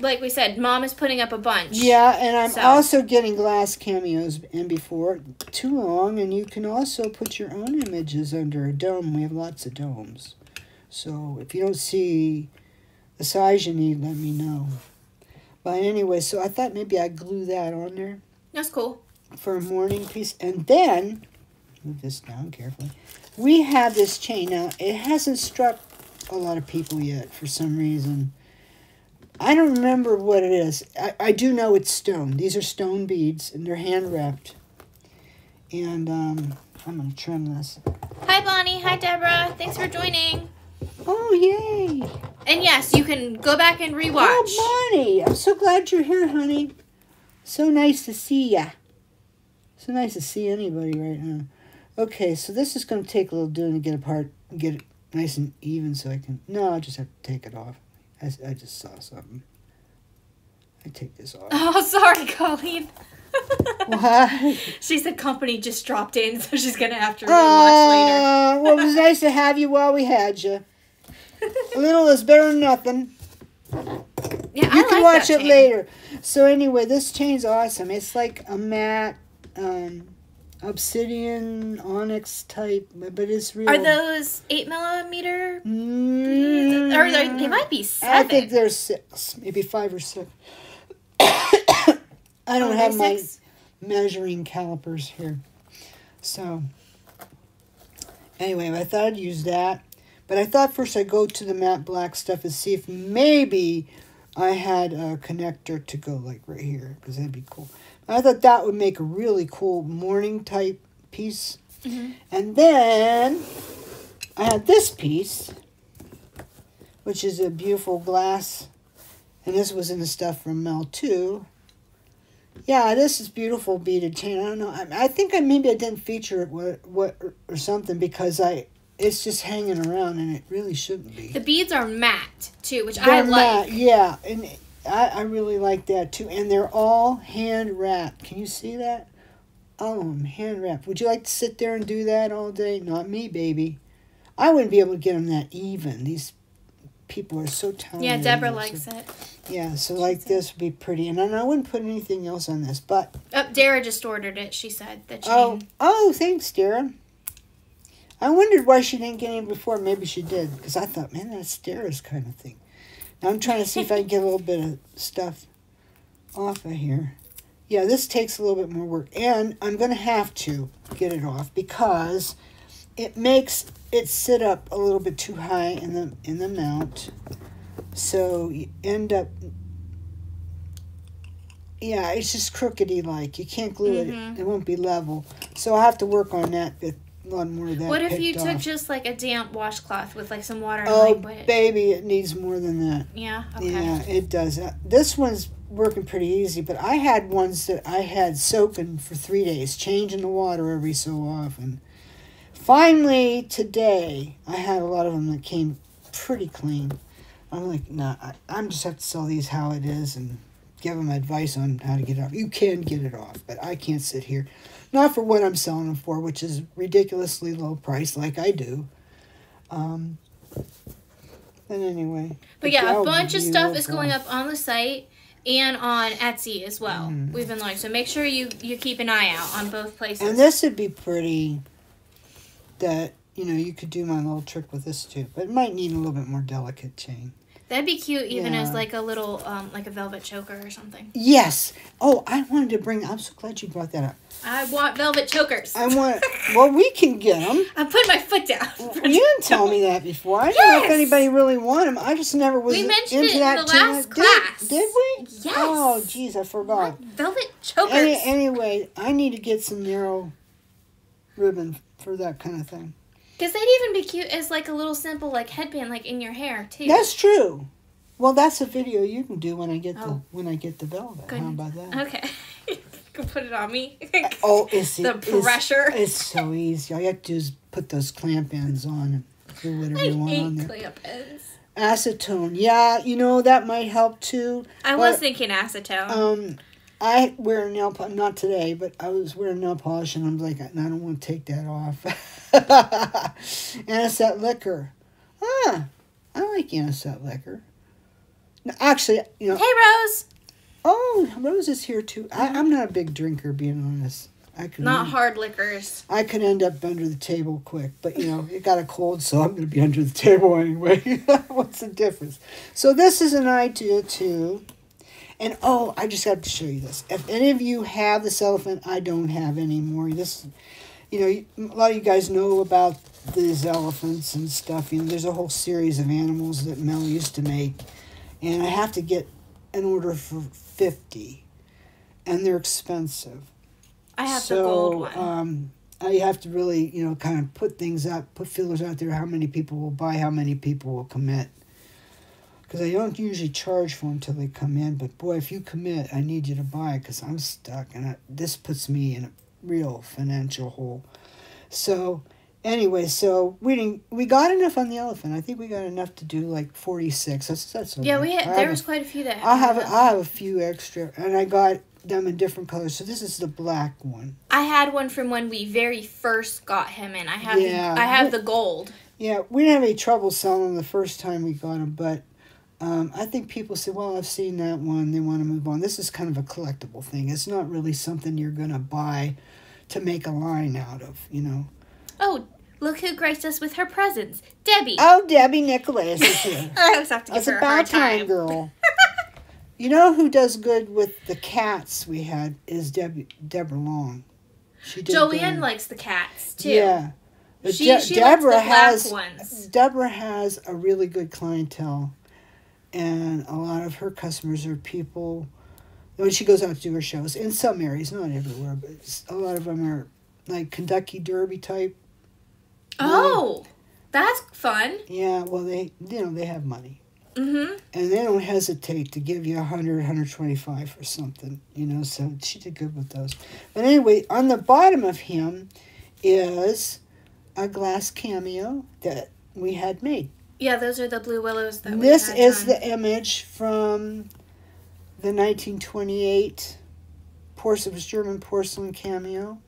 like we said, mom is putting up a bunch. Yeah, and I'm So- also getting glass cameos in before too long, and you can also put your own images under a dome. We have lots of domes. So if you don't see the size you need, let me know. But anyway, so I thought maybe I'd glue that on there. That's cool. for a mourning piece. And then, move this down carefully. We have this chain. Now, it hasn't struck a lot of people yet for some reason. I don't remember what it is. I, I do know it's stone. These are stone beads, and they're hand wrapped. And um, I'm going to trim this. Hi, Bonnie. Hi, Deborah. Thanks for joining. Oh, yay! And yes, you can go back and rewatch. Oh, Bonnie! I'm so glad you're here, honey. So nice to see ya. So nice to see anybody right now. Okay, so this is going to take a little doing to get apart, get it nice and even so I can... No, I'll just have to take it off. I, I just saw something. I take this off. [LAUGHS] Oh, sorry, Colleen. What? [LAUGHS] she said company just dropped in, so she's gonna have to rewatch Uh, well, it was [LAUGHS] nice to have you while we had you. A little is better than nothing. yeah, You I can like watch it chain. later. So anyway, this chain's awesome. It's like a matte um, obsidian onyx type, but it's real. Are those eight millimeter? Mm, Or they they might be seven. I think there's six, maybe five or six. [COUGHS] I don't Oh, have my six? measuring calipers here. So anyway, I thought I'd use that. But I thought first I'd go to the matte black stuff and see if maybe I had a connector to go like right here because that'd be cool. I thought that would make a really cool mourning type piece. Mhm. And then I had this piece, which is a beautiful glass. And this was in the stuff from Mel too. Yeah, this is beautiful beaded chain. I don't know. I, I think I maybe I didn't feature it what what or something because I it's just hanging around and it really shouldn't be. The beads are matte too, which I They're like. matte, yeah, and I, I really like that too. And they're all hand wrapped. Can you see that? Oh, I'm hand wrapped. Would you like to sit there and do that all day? Not me, baby. I wouldn't be able to get them that even. These people are so talented. Yeah, Deborah So- likes it. Yeah, so like this would be pretty, and I wouldn't put anything else on this. But Oh, Dara just ordered it. She said the chain. oh, oh, thanks, Dara. I wondered why she didn't get any before. Maybe she did, because I thought, man, that's Dara's kind of thing. I'm trying to see if I can get a little bit of stuff off of here. Yeah, this takes a little bit more work, and I'm gonna have to get it off because it makes it sit up a little bit too high in the in the mount. So you end up yeah, it's just crookedy like. You can't glue Mhm. it. It won't be level. So I'll have to work on that bit lot more of that. what if you took off. just like a damp washcloth with like some water and Oh like it? baby, it needs more than that. Yeah. Okay. Yeah, it does. Uh, This one's working pretty easy, but I had ones that I had soaking for three days, changing the water every so often. Finally, today, I had a lot of them that came pretty clean. I'm like, nah, I, I'm just have to sell these how it is and give them advice on how to get it off. You can get it off, but I can't sit here. Not for what I'm selling them for, which is ridiculously low price, like I do. Um, and anyway. But yeah, a bunch of stuff is going up on the site and on Etsy as well. Mm. We've been like so. Make sure you you keep an eye out on both places. And this would be pretty. That you know you could do my little trick with this too, but it might need a little bit more delicate chain. That'd be cute, even as like a little um like a velvet choker or something. Yes. Oh, I wanted to bring. I'm so glad you brought that up. I want velvet chokers. I want. well, we can get them. [LAUGHS] I'm putting my foot down. You didn't [LAUGHS] tell me that before. I didn't know if anybody really wanted them. I just never was We mentioned into it in that the too last much. class. Did, did we? Yes. Oh, jeez, I forgot. Velvet chokers. Any, anyway, I need to get some narrow ribbon for that kind of thing. Because they'd even be cute as like a little simple like headband like in your hair too. That's true. Well, that's a video you can do when I get the Oh. when I get the velvet. How about that? Okay. [LAUGHS] put it on me. [LAUGHS] Oh, it's The pressure. It's, so easy. All you have to do is put those clamp ends on and do whatever I you want on there. clamp ends. Acetone, yeah, you know that might help too. I was thinking acetone. Um, I wear nail polish not today, but I was wearing nail polish and I'm like, I don't want to take that off. [LAUGHS] anisette liquor, ah, I like anisette liquor. No, Actually, you know, hey Rose. Rose is here too. I, mm-hmm. I'm not a big drinker, being honest. I could Not hard liquors. I could end up under the table quick, but you know, it got a cold, so I'm going to be under the table anyway. [LAUGHS] What's the difference? So this is an idea too. And oh, I just have to show you this. If any of you have this elephant, I don't have anymore. This, you know, a lot of you guys know about these elephants and stuff. You know, there's a whole series of animals that Mel used to make, and I have to get an order for fifty, and they're expensive I have so, the gold one. Um, I have to really, you know, kind of put things up, put feelers out there. How many people will buy? How many people will commit? Because I don't usually charge for them until they come in. But boy, if you commit, I need you to buy because I'm stuck, and I, this puts me in a real financial hole. So, anyway, so we didn't. We got enough on the elephant. I think we got enough to do like forty six. That's that's. yeah, we had, there a- was quite a few that. I have a. I have a few extra, and I got them in different colors. So this is the black one. I had one from when we very first got him in. I have Yeah. the, I have the gold. Yeah, we didn't have any trouble selling them the first time we got them, but um, I think people say, well, I've seen that one, they want to move on. This is kind of a collectible thing. It's not really something you're going to buy to make a line out of, you know. Oh, look who graced us with her presence, Debbie. Oh, Debbie Nicholas is [LAUGHS] here. I always have to give That's her a hard about time, time. girl. [LAUGHS] you know who does good with the cats we had is Debbie, Deborah Long. She did Joanne good. likes the cats too. Yeah. But She- De- she likes the Deborah black has ones. Deborah has a really good clientele, and a lot of her customers are people. When she goes out to do her shows, in some areas, not everywhere, but a lot of them are like Kentucky Derby type. Oh, That's fun. Yeah, well, they you know they have money, Mm-hmm. and they don't hesitate to give you a hundred, 125 or something. You know, so she did good with those. But anyway, on the bottom of him is a glass cameo that we had made. Yeah, those are the blue willows that we This is done. the image from the 1928 porcelain, it was German porcelain cameo.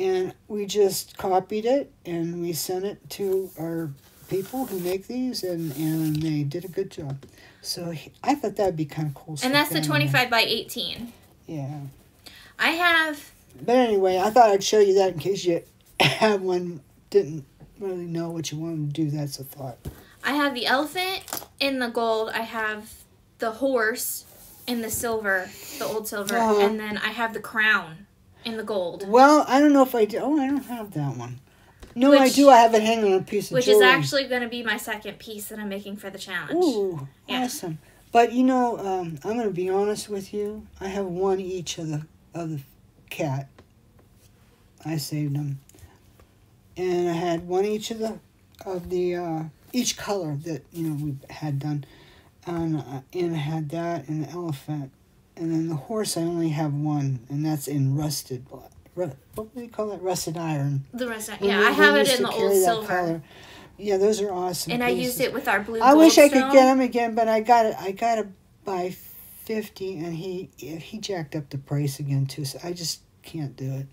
And we just copied it and we sent it to our people who make these, and, and they did a good job. So he- I thought that would be kind of cool. and that's the stuff anyway. 25 by 18. Yeah. I have But anyway, I thought I'd show you that in case you had one, didn't really know what you wanted to do. That's a thought. I have the elephant in the gold. I have the horse in the silver, the old silver, Uh-huh. and then I have the crown in the gold, Well, I don't know if I do. Oh, I don't have that one. No, I do. I have it hanging on a piece of which is actually going to be my second piece that I'm making for the challenge. Ooh, Yeah. awesome. But you know, um, I'm going to be honest with you. I have one each of the of the cat. I saved them, and I had one each of the of the uh, each color that you know we had done, and uh, and I had that and the elephant, and then the horse. I only have one, and that's in rusted black. What do you call that? Rusted iron. The rusted When yeah, we- I have it in the old silver, color. Yeah, those are awesome. and I used it with our blue. I wish I could get them again, but I got it. I got it by fifty, and he he jacked up the price again too. So I just can't do it.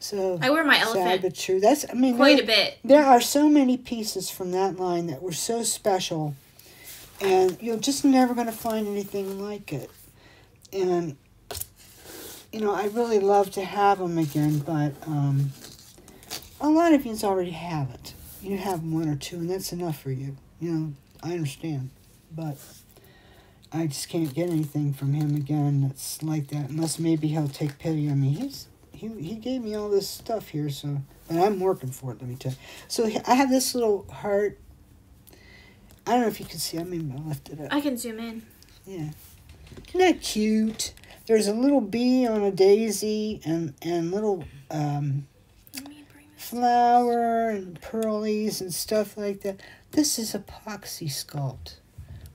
So I wear my sad elephant but true. That's I mean quite there, a bit. there are so many pieces from that line that were so special, and you're just never going to find anything like it. And you know, I really love to have them again, but um, a lot of you already have it. You have one or two, and that's enough for you. You know, I understand, but I just can't get anything from him again that's like that. Unless maybe he'll take pity on me. He's he he gave me all this stuff here, so and I'm working for it. Let me tell you. So I have this little heart. I don't know if you can see. I mean, I left it up. I can zoom in. Yeah. Isn't that cute? There's a little bee on a daisy and and little um, flower and pearlies and stuff like that. This is Apoxie Sculpt.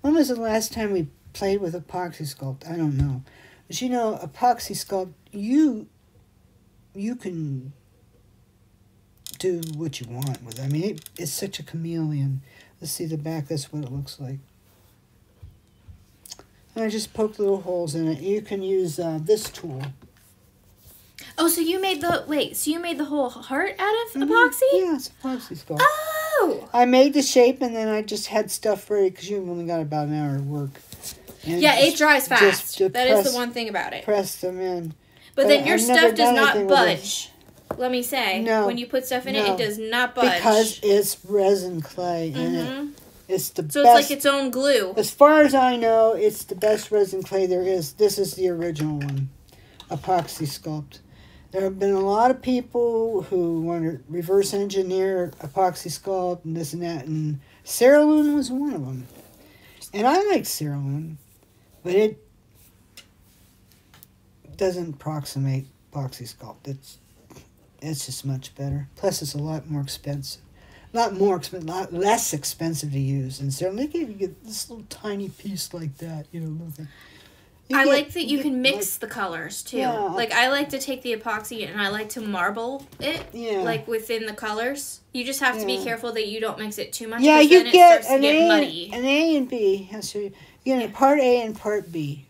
When was the last time we played with Apoxie Sculpt? I don't know. But you know, Apoxie Sculpt, you you can do what you want with it. I mean, it, it's such a chameleon. Let's see the back. That's what it looks like. And I just poked little holes in it. You can use uh, this tool. Oh, so you made the wait? So you made the whole heart out of Mhm. epoxy? Yeah, it's Apoxie Sculpt. Oh, I made the shape and then I just had stuff ready because you only got about an hour of work. And yeah, it just dries just fast. to That is press- the one thing about it. Press them in. But then your stuff does not it. budge. Let me say, No. when you put stuff in it, No. it does not budge. Because it's resin clay and it, hmm it's the So best. it's like its own glue. as far as I know, it's the best resin clay there is. This is the original one, Apoxie Sculpt. There have been a lot of people who want to reverse engineer Apoxie Sculpt and this and that, and Cerulean was one of them. And I like Cerulean, but it doesn't approximate Apoxie Sculpt. It's it's just much better. Plus, it's a lot more expensive. Not more expensive, lot less expensive to use. And so they give you this little tiny piece like that, you know. Little thing. You I get- like that you get, can like, mix the colors too. Yeah. Like I like to take the epoxy and I like to marble it, yeah. like within the colors. You just have to be careful that you don't mix it too much. Yeah, you then get an A, get an A and B. Yeah, so you get a part A and part B.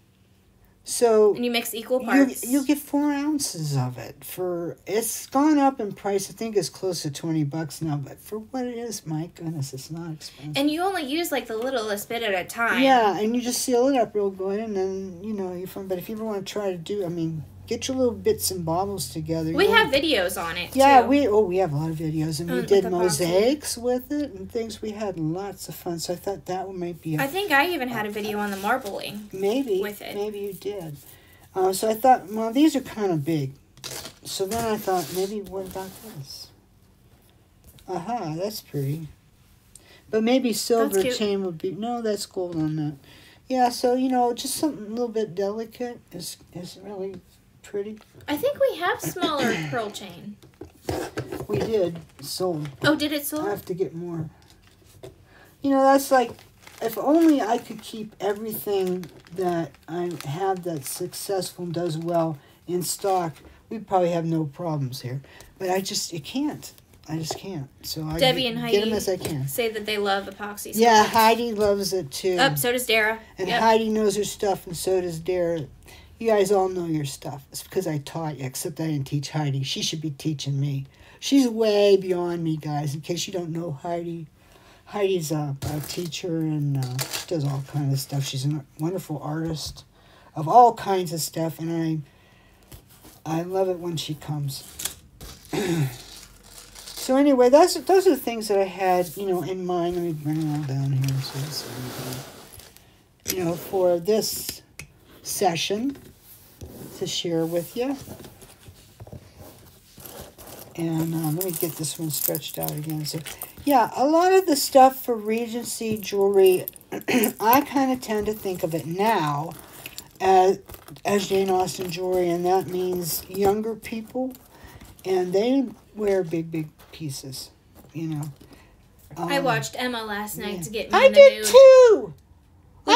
So and you mix equal you parts. you get four ounces of it for it's gone up in price. I think it's close to twenty bucks now, but for what it is, my goodness, it's not expensive. and you only use like the littlest bit at a time. Yeah, and you just seal it up real good, and then you know you're fine. But if you ever want to try to do, I mean, get your little bits and bobbles together. We have know. videos on it. Yeah, too. we oh we have a lot of videos, and Mm, we with did mosaics with it and things. We had lots of fun, so I thought that one might be a I think I even had a video on the marbling. maybe with it. Maybe you did. Uh, so I thought, well, these are kind of big. So then I thought, maybe what about this? Aha, that's pretty. But maybe silver chain would be no, that's gold on that. Yeah, so you know, just something a little bit delicate is is really pretty. I think we have smaller [COUGHS] pearl chain. We did sold. Oh, did it sold? I have to get more. You know, that's like, if only I could keep everything that I have that's successful and does well in stock, we'd probably have no problems here. But I just, it can't. I just can't. So I Debbie get, and get them Heidi as I can. Say that they love epoxy. so Yeah. Heidi loves it too. Oh, so does Dara. And Yep. Heidi knows her stuff, and so does Dara. You guys all know your stuff. It's because I taught you, except I didn't teach Heidi. She should be teaching me. She's way beyond me, guys. In case you don't know Heidi, Heidi's a, a teacher and uh, does all kind of stuff. She's a wonderful artist of all kinds of stuff, and I I love it when she comes. [CLEARS THROAT] so anyway, that's those are the things that I had, you know, in mind. Let me bring it all down here so you know, for this session to share with you. And um, let me get this one stretched out again. So, yeah, a lot of the stuff for Regency jewelry, [CLEARS THROAT] I kind of tend to think of it now as, as Jane Austen jewelry, and that means younger people, and they wear big, big pieces, you know. I Um, watched Emma last night yeah. to get me I did too!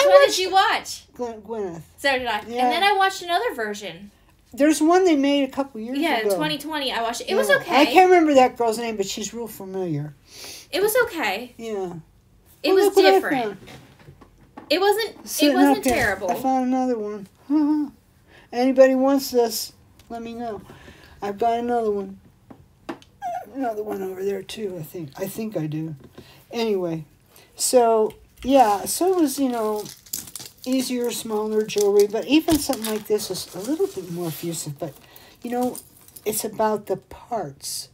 One did you watch? Gwen- Gwyneth. So did I. Yeah. And then I watched another version. There's one they made a couple years ago. Yeah, ago. 2020. I watched it. It was okay. I can't remember that girl's name, but she's real familiar. It was okay. Yeah. It Oh, was look what I different. It wasn't. Sitting it wasn't terrible. I found another one. [LAUGHS] Anybody wants this? Let me know. I've got another one. Another one over there too. I think. I think I do. Anyway, so yeah, so it was you know easier, smaller jewelry, but even something like this is a little bit more effusive. But you know, it's about the parts.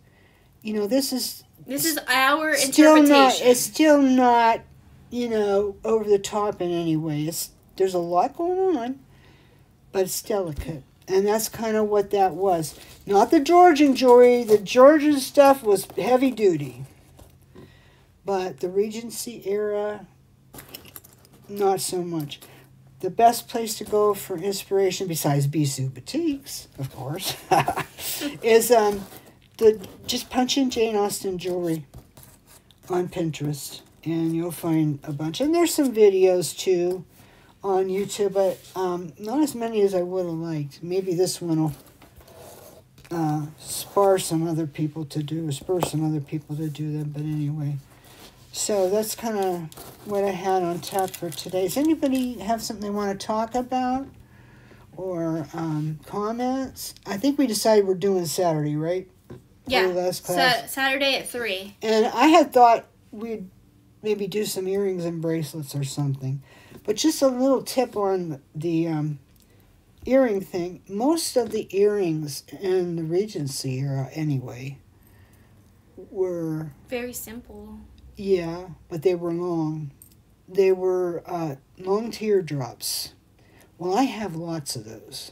You know, this is This is our still interpretation. not it's still not you know over the top in any way it's there's a lot going on but it's delicate and that's kind of what that was not the georgian jewelry the georgian stuff was heavy duty but the regency era not so much the best place to go for inspiration besides B'Sue Boutiques of course [LAUGHS] is um the just punch in jane austen jewelry on Pinterest, and you'll find a bunch. And there's some videos too on YouTube, but um, not as many as I would have liked. Maybe this one will uh, spur some other people to do, spur some other people to do them. But anyway, so that's kind of what I had on tap for today. Does anybody have something they want to talk about? Or um, comments? I think we decided we're doing Saturday, right? yeah. last class. Sa- Saturday at three. And I had thought we'd maybe do some earrings and bracelets or something. But just a little tip on the um, earring thing. Most of the earrings in the Regency era, anyway, were, Very simple. Yeah, but they were long. They were uh, long teardrops. Well, I have lots of those.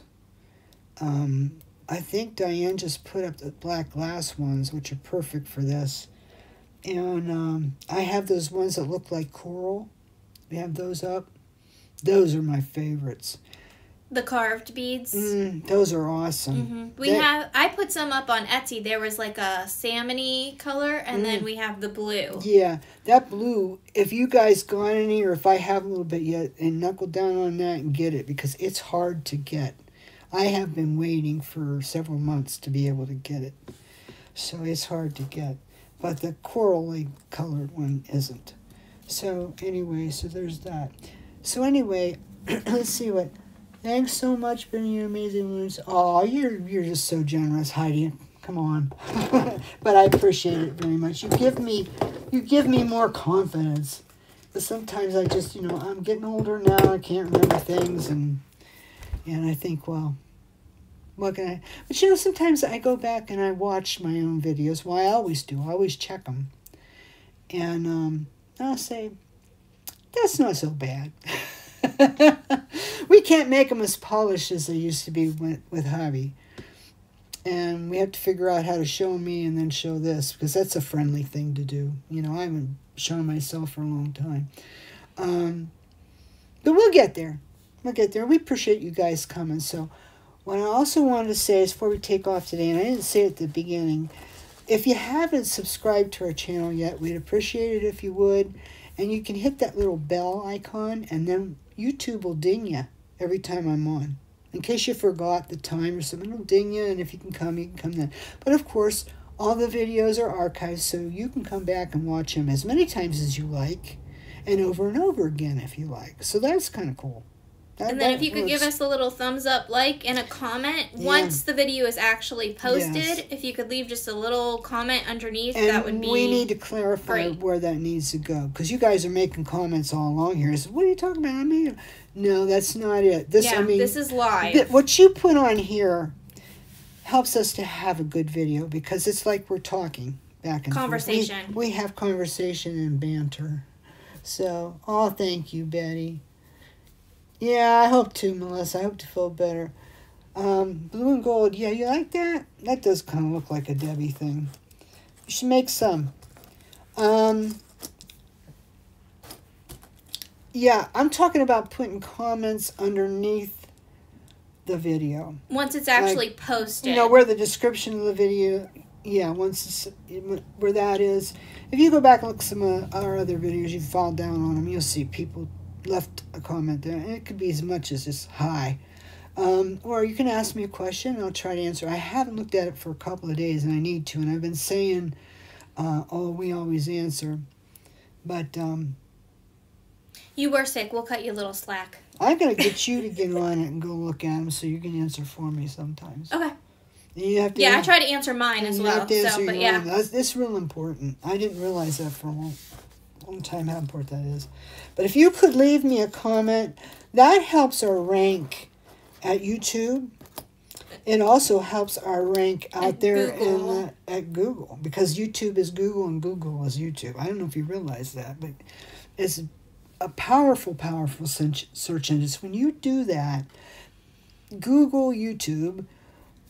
Um, I think Diane just put up the black glass ones, which are perfect for this. And um, I have those ones that look like coral. We have those up. Those are my favorites. The carved beads. Mm, those are awesome. hmm We have. I put some up on Etsy. There was like a salmony color, and then Mm. we have the blue. Yeah, that blue, if you guys got any or if I have a little bit yet, and knuckle down on that and get it because it's hard to get. I have been waiting for several months to be able to get it. So it's hard to get. But the corally colored one isn't. So anyway, so there's that. So anyway, [CLEARS THROAT] let's see what. Thanks so much, Benny. You're amazing. Loons. Oh, you're you're just so generous, Heidi. Come on. [LAUGHS] but I appreciate it very much. You give me you give me more confidence. But sometimes I just, you know, I'm getting older now. I can't remember things, and and I think, well, what can I? But you know, sometimes I go back and I watch my own videos. Well, I always do. I always check them, and um, I'll say, that's not so bad. [LAUGHS] [LAUGHS] we can't make them as polished as they used to be with, with Javi. And we have to figure out how to show me and then show this because that's a friendly thing to do. You know, I haven't shown myself for a long time. Um, but we'll get there. We'll get there. We appreciate you guys coming. So, what I also wanted to say is before we take off today, and I didn't say it at the beginning, if you haven't subscribed to our channel yet, we'd appreciate it if you would. And you can hit that little bell icon, and then YouTube will ding you every time I'm on. In case you forgot the time or something, it'll ding you, and if you can come, you can come then. But of course, all the videos are archived, so you can come back and watch them as many times as you like, and over and over again if you like. So that's kind of cool. That, and then if you could give us a little thumbs up, like, and a comment Yeah. once the video is actually posted. Yes. If you could leave just a little comment underneath, And that would be. we need to clarify great. where that needs to go because you guys are making comments all along here. So what are you talking about? I mean, no, that's not it. This, yeah, I mean, this is live. th- what you put on here helps us to have a good video because it's like we're talking back and forth. Conversation. We, we have conversation and banter. So, oh, thank you, Betty. Yeah, I hope to, Melissa. I hope to feel better. Um, blue and gold. Yeah, you like that? That does kind of look like a Debbie thing. You should make some. Um, yeah, I'm talking about putting comments underneath the video. once it's actually posted. You know where the description of the video, yeah, once it's, where that is. If you go back and look some of our other videos, you fall down on them, you'll see people left a comment there, and it could be as much as just hi. Um, or you can ask me a question, and I'll try to answer. I haven't looked at it for a couple of days, and I need to, and I've been saying, uh, "Oh, we always answer," but um, you were sick. We'll cut you a little slack. I'm gonna get you to get [LAUGHS] on it and go look at them so you can answer for me sometimes. Okay. You have to Yeah, I try to answer mine as you well. have to answer So, but yeah. own. That's, that's real important. I didn't realize that for a long, long time how important that is. But if you could leave me a comment, that helps our rank at YouTube. It also helps our rank out At there uh, Google. in the, at Google because YouTube is Google and Google is YouTube. I don't know if you realize that, but it's a powerful, powerful search search engine. So when you do that, Google, YouTube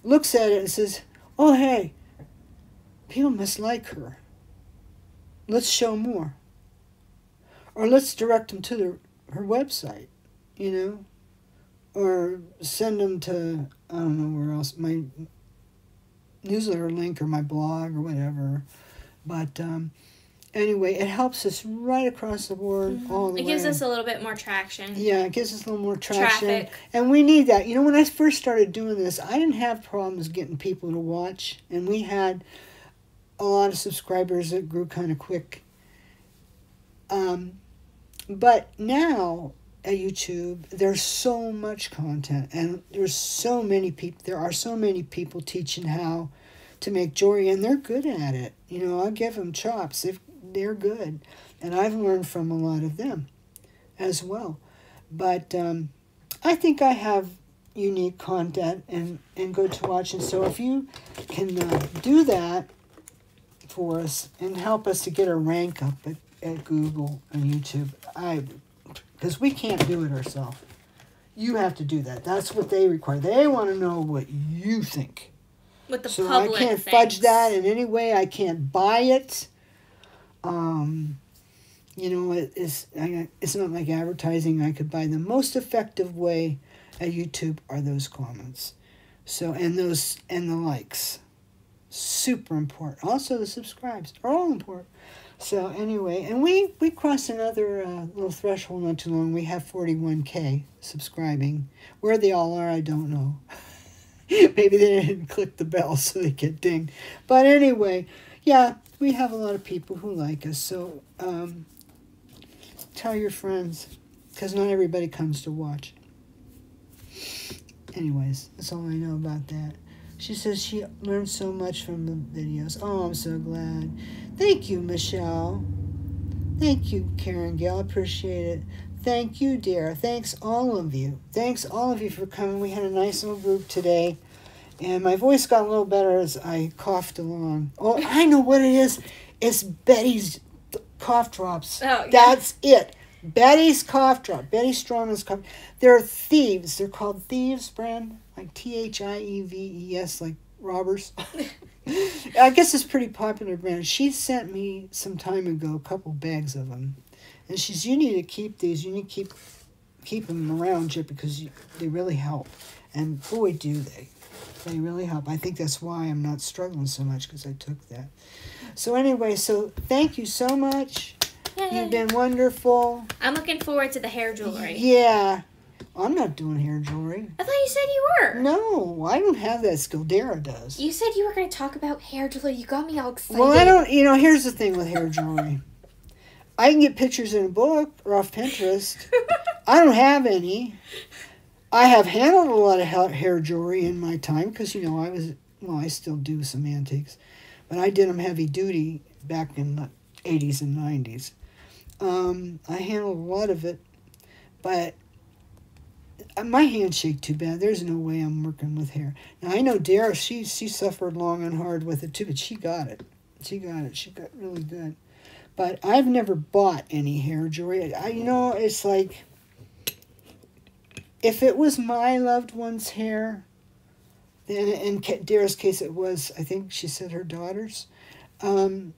looks at it and says, "Oh, hey, people must like her. Let's show more. Or let's direct them to the, her website, you know, or send them to I don't know where else my newsletter link or my blog or whatever. But um, anyway, it helps us right across the board all the Mm-hmm. It way. gives us a little bit more traction. Yeah, it gives us a little more traction. Traffic. And we need that. You know, when I first started doing this, I didn't have problems getting people to watch. And we had a lot of subscribers that grew kind of quick. Um, but now at YouTube, there's so much content. And there's so many people, there are so many people teaching how to make jewelry. And they're good at it. You know, I'll give them chops. They've, they're good. And I've learned from a lot of them as well. But um, I think I have unique content and, and good to watch. And so if you can uh, do that for us and help us to get a rank up at, at Google and YouTube, I because we can't do it ourselves. You have to do that. That's what they require. They want to know what you think. With the So I can't fudge that in any way. I can't buy it. Um, you know, it, it's I, it's not like advertising. I could buy the most effective way at YouTube are those comments. So and those and the likes, super important. Also the subscribes are all important. So anyway, and we we crossed another uh, little threshold not too long. We have forty one k subscribing. Where they all are, I don't know. [LAUGHS] Maybe they didn't click the bell [LAUGHS] so they get dinged. But anyway, yeah, we have a lot of people who like us. So um, tell your friends, because not everybody comes to watch. Anyways, that's all I know about that. She says she learned so much from the videos. Oh, I'm so glad. Thank you, Michelle. Thank you, Karen Gale. Appreciate it. Thank you, dear. Thanks, all of you. Thanks, all of you, for coming. We had a nice little group today. And my voice got a little better as I coughed along. Oh, I know what it is. It's Betty's cough drops. Oh, yeah. That's it. Betty's cough drop. Betty Strawman's cough. They're thieves. They're called thieves brand, like T H I E V E S, like robbers. [LAUGHS] I guess it's pretty popular brand. She sent me some time ago a couple bags of them, and she says you need to keep these. You need to keep keep them around you because you, they really help. And boy, do they! They really help. I think that's why I'm not struggling so much because I took that. So anyway, so thank you so much. Yay. You've [LAUGHS] been wonderful. I'm looking forward to the hair jewelry. Yeah. I'm not doing hair jewelry. I thought you said you were. No, I don't have that skill. Dara does. You said you were going to talk about hair jewelry. You got me all excited. Well, I don't. You know, here's the thing with hair jewelry. [LAUGHS] I can get pictures in a book or off Pinterest. I don't have any. I have handled a lot of hair jewelry in my time because you know I was well, I still do some antiques, but I did them heavy duty back in the eighties and nineties. Um, I handled a lot of it, but my hands shake too bad. There's no way I'm working with hair. Now I know Dara. She she suffered long and hard with it too, but she got it. She got it. She got really good. But I've never bought any hair jewelry. I you know it's like if it was my loved one's hair, then in Dara's case it was. I think she said her daughter's. Um,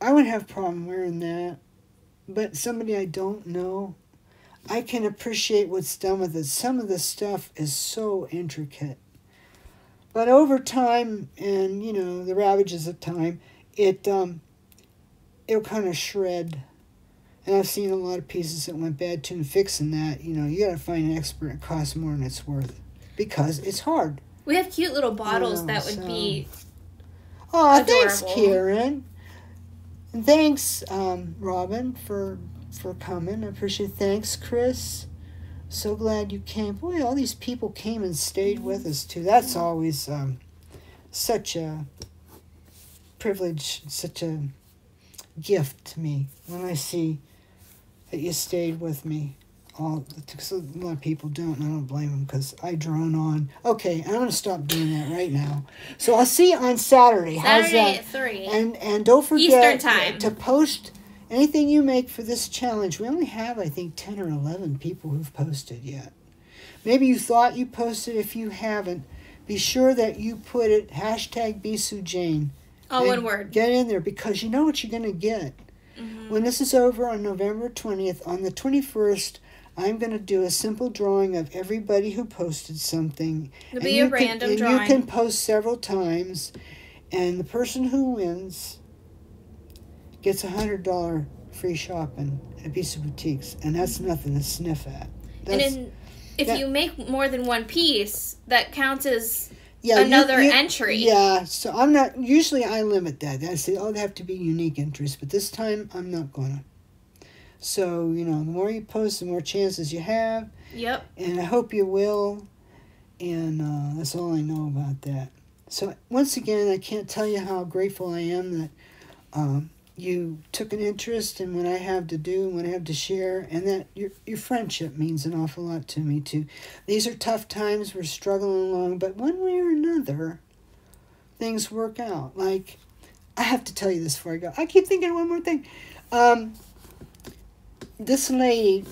I would have problem wearing that, but somebody I don't know. I can appreciate what's done with it. Some of the stuff is so intricate. But over time and, you know, the ravages of time, it um it'll kind of shred. And I've seen a lot of pieces that went bad too and fixing that, you know, you gotta find an expert it costs more than it's worth. Because it's hard. We have cute little bottles Oh, that would so- be. Oh, thanks, Adorable. And thanks, um, Robin, for for coming. I appreciate. it. Thanks, Chris. So glad you came. Boy, all these people came and stayed with us too. That's always um, such a privilege, such a gift to me when I see that you stayed with me. All because a lot of people don't, and I don't blame them because I drone on. Okay, I'm gonna stop doing that right now. So I'll see you on Saturday. How's Saturday that? at 3. And and don't forget Eastern time. to post anything you make for this challenge. We only have I think ten or eleven people who've posted yet. Maybe you thought you posted. If you haven't, be sure that you put it hashtag B'Sue Jane. All one word. Get in there because you know what you're gonna get. Mhm. When this is over on November twentieth, on the twenty first. I'm going to do a simple drawing of everybody who posted something. It'll And be you a can- random and drawing. You can post several times, and the person who wins gets a hundred dollar free shopping at B'Sue Boutiques, and that's nothing to sniff at. and That's, in, if that- you make more than one piece, that counts as yeah, you- another you- entry. Yeah, so I'm not. Usually, I limit that. I say, oh, they have to be unique entries, but this time I'm not gonna. So you know, the more you post, the more chances you have. Yep. and I hope you will. And uh, that's all I know about that. So once again, I can't tell you how grateful I am that um, you took an interest in what I have to do, and what I have to share, and that your your friendship means an awful lot to me too. These are tough times. We're struggling along, but one way or another, things work out. Like I have to tell you this before I go. I keep thinking one more thing. Um, this lady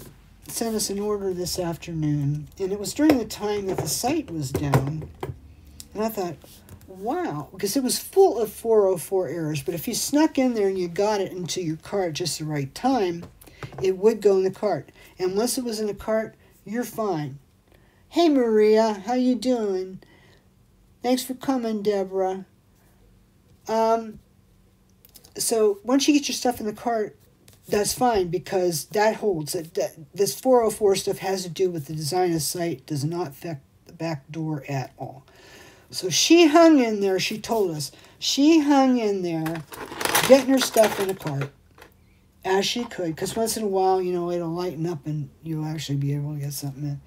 sent us an order this afternoon, and it was during the time that the site was down. And I thought, wow, because it was full of 404 errors. But if you snuck in there and you got it into your cart just the right time, it would go in the cart. And once it was in the cart, you're fine. Hey Maria, how you doing? Thanks for coming, Deborah. Um, so once you get your stuff in the cart, that's fine because that holds. That, that this 404 stuff has to do with the design of site does not affect the back door at all. So she hung in there she told us she hung in there getting her stuff in the cart as she could because once in a while you know it'll lighten up and you'll actually be able to get something in.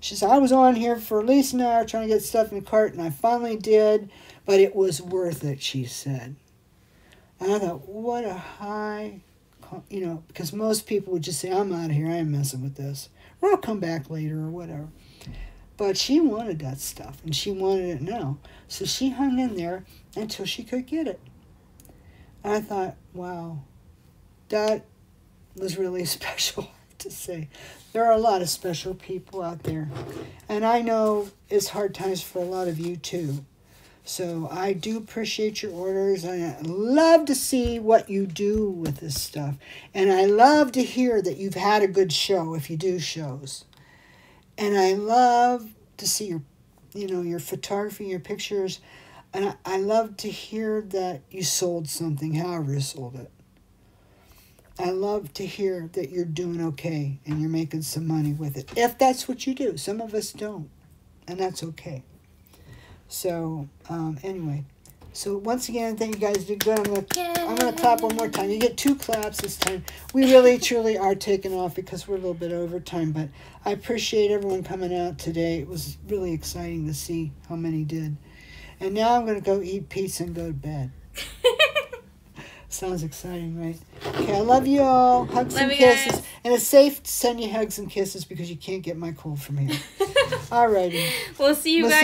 She said i was on here for at least an hour trying to get stuff in the cart and i finally did but it was worth it she said. And i thought what a high you know, because most people would just say, I'm out of here, I ain't messing with this. Or I'll come back later or whatever. But she wanted that stuff and she wanted it now. So she hung in there until she could get it. And I thought, wow, that was really [LAUGHS] special to say. There are a lot of special people out there. And I know it's hard times for a lot of you too. So I do appreciate your orders. I love to see what you do with this stuff. And I love to hear that you've had a good show if you do shows. And I love to see your you know, your photography, your pictures. And I, I love to hear that you sold something, however you sold it. I love to hear that you're doing okay and you're making some money with it. If that's what you do. Some of us don't. And that's okay. So, um, anyway. So once again, thank you guys did good. I'm gonna I'm gonna clap one more time. You get two claps this time. We really truly are taking off because we're a little bit over time, but I appreciate everyone coming out today. It was really exciting to see how many did. And now I'm gonna go eat pizza and go to bed. [LAUGHS] Sounds exciting, right? Okay, I love you all. Hugs Love and kisses. guys. And it's safe to send you hugs and kisses because you can't get my cold from here. [LAUGHS] Alrighty. we'll see you We'll guys.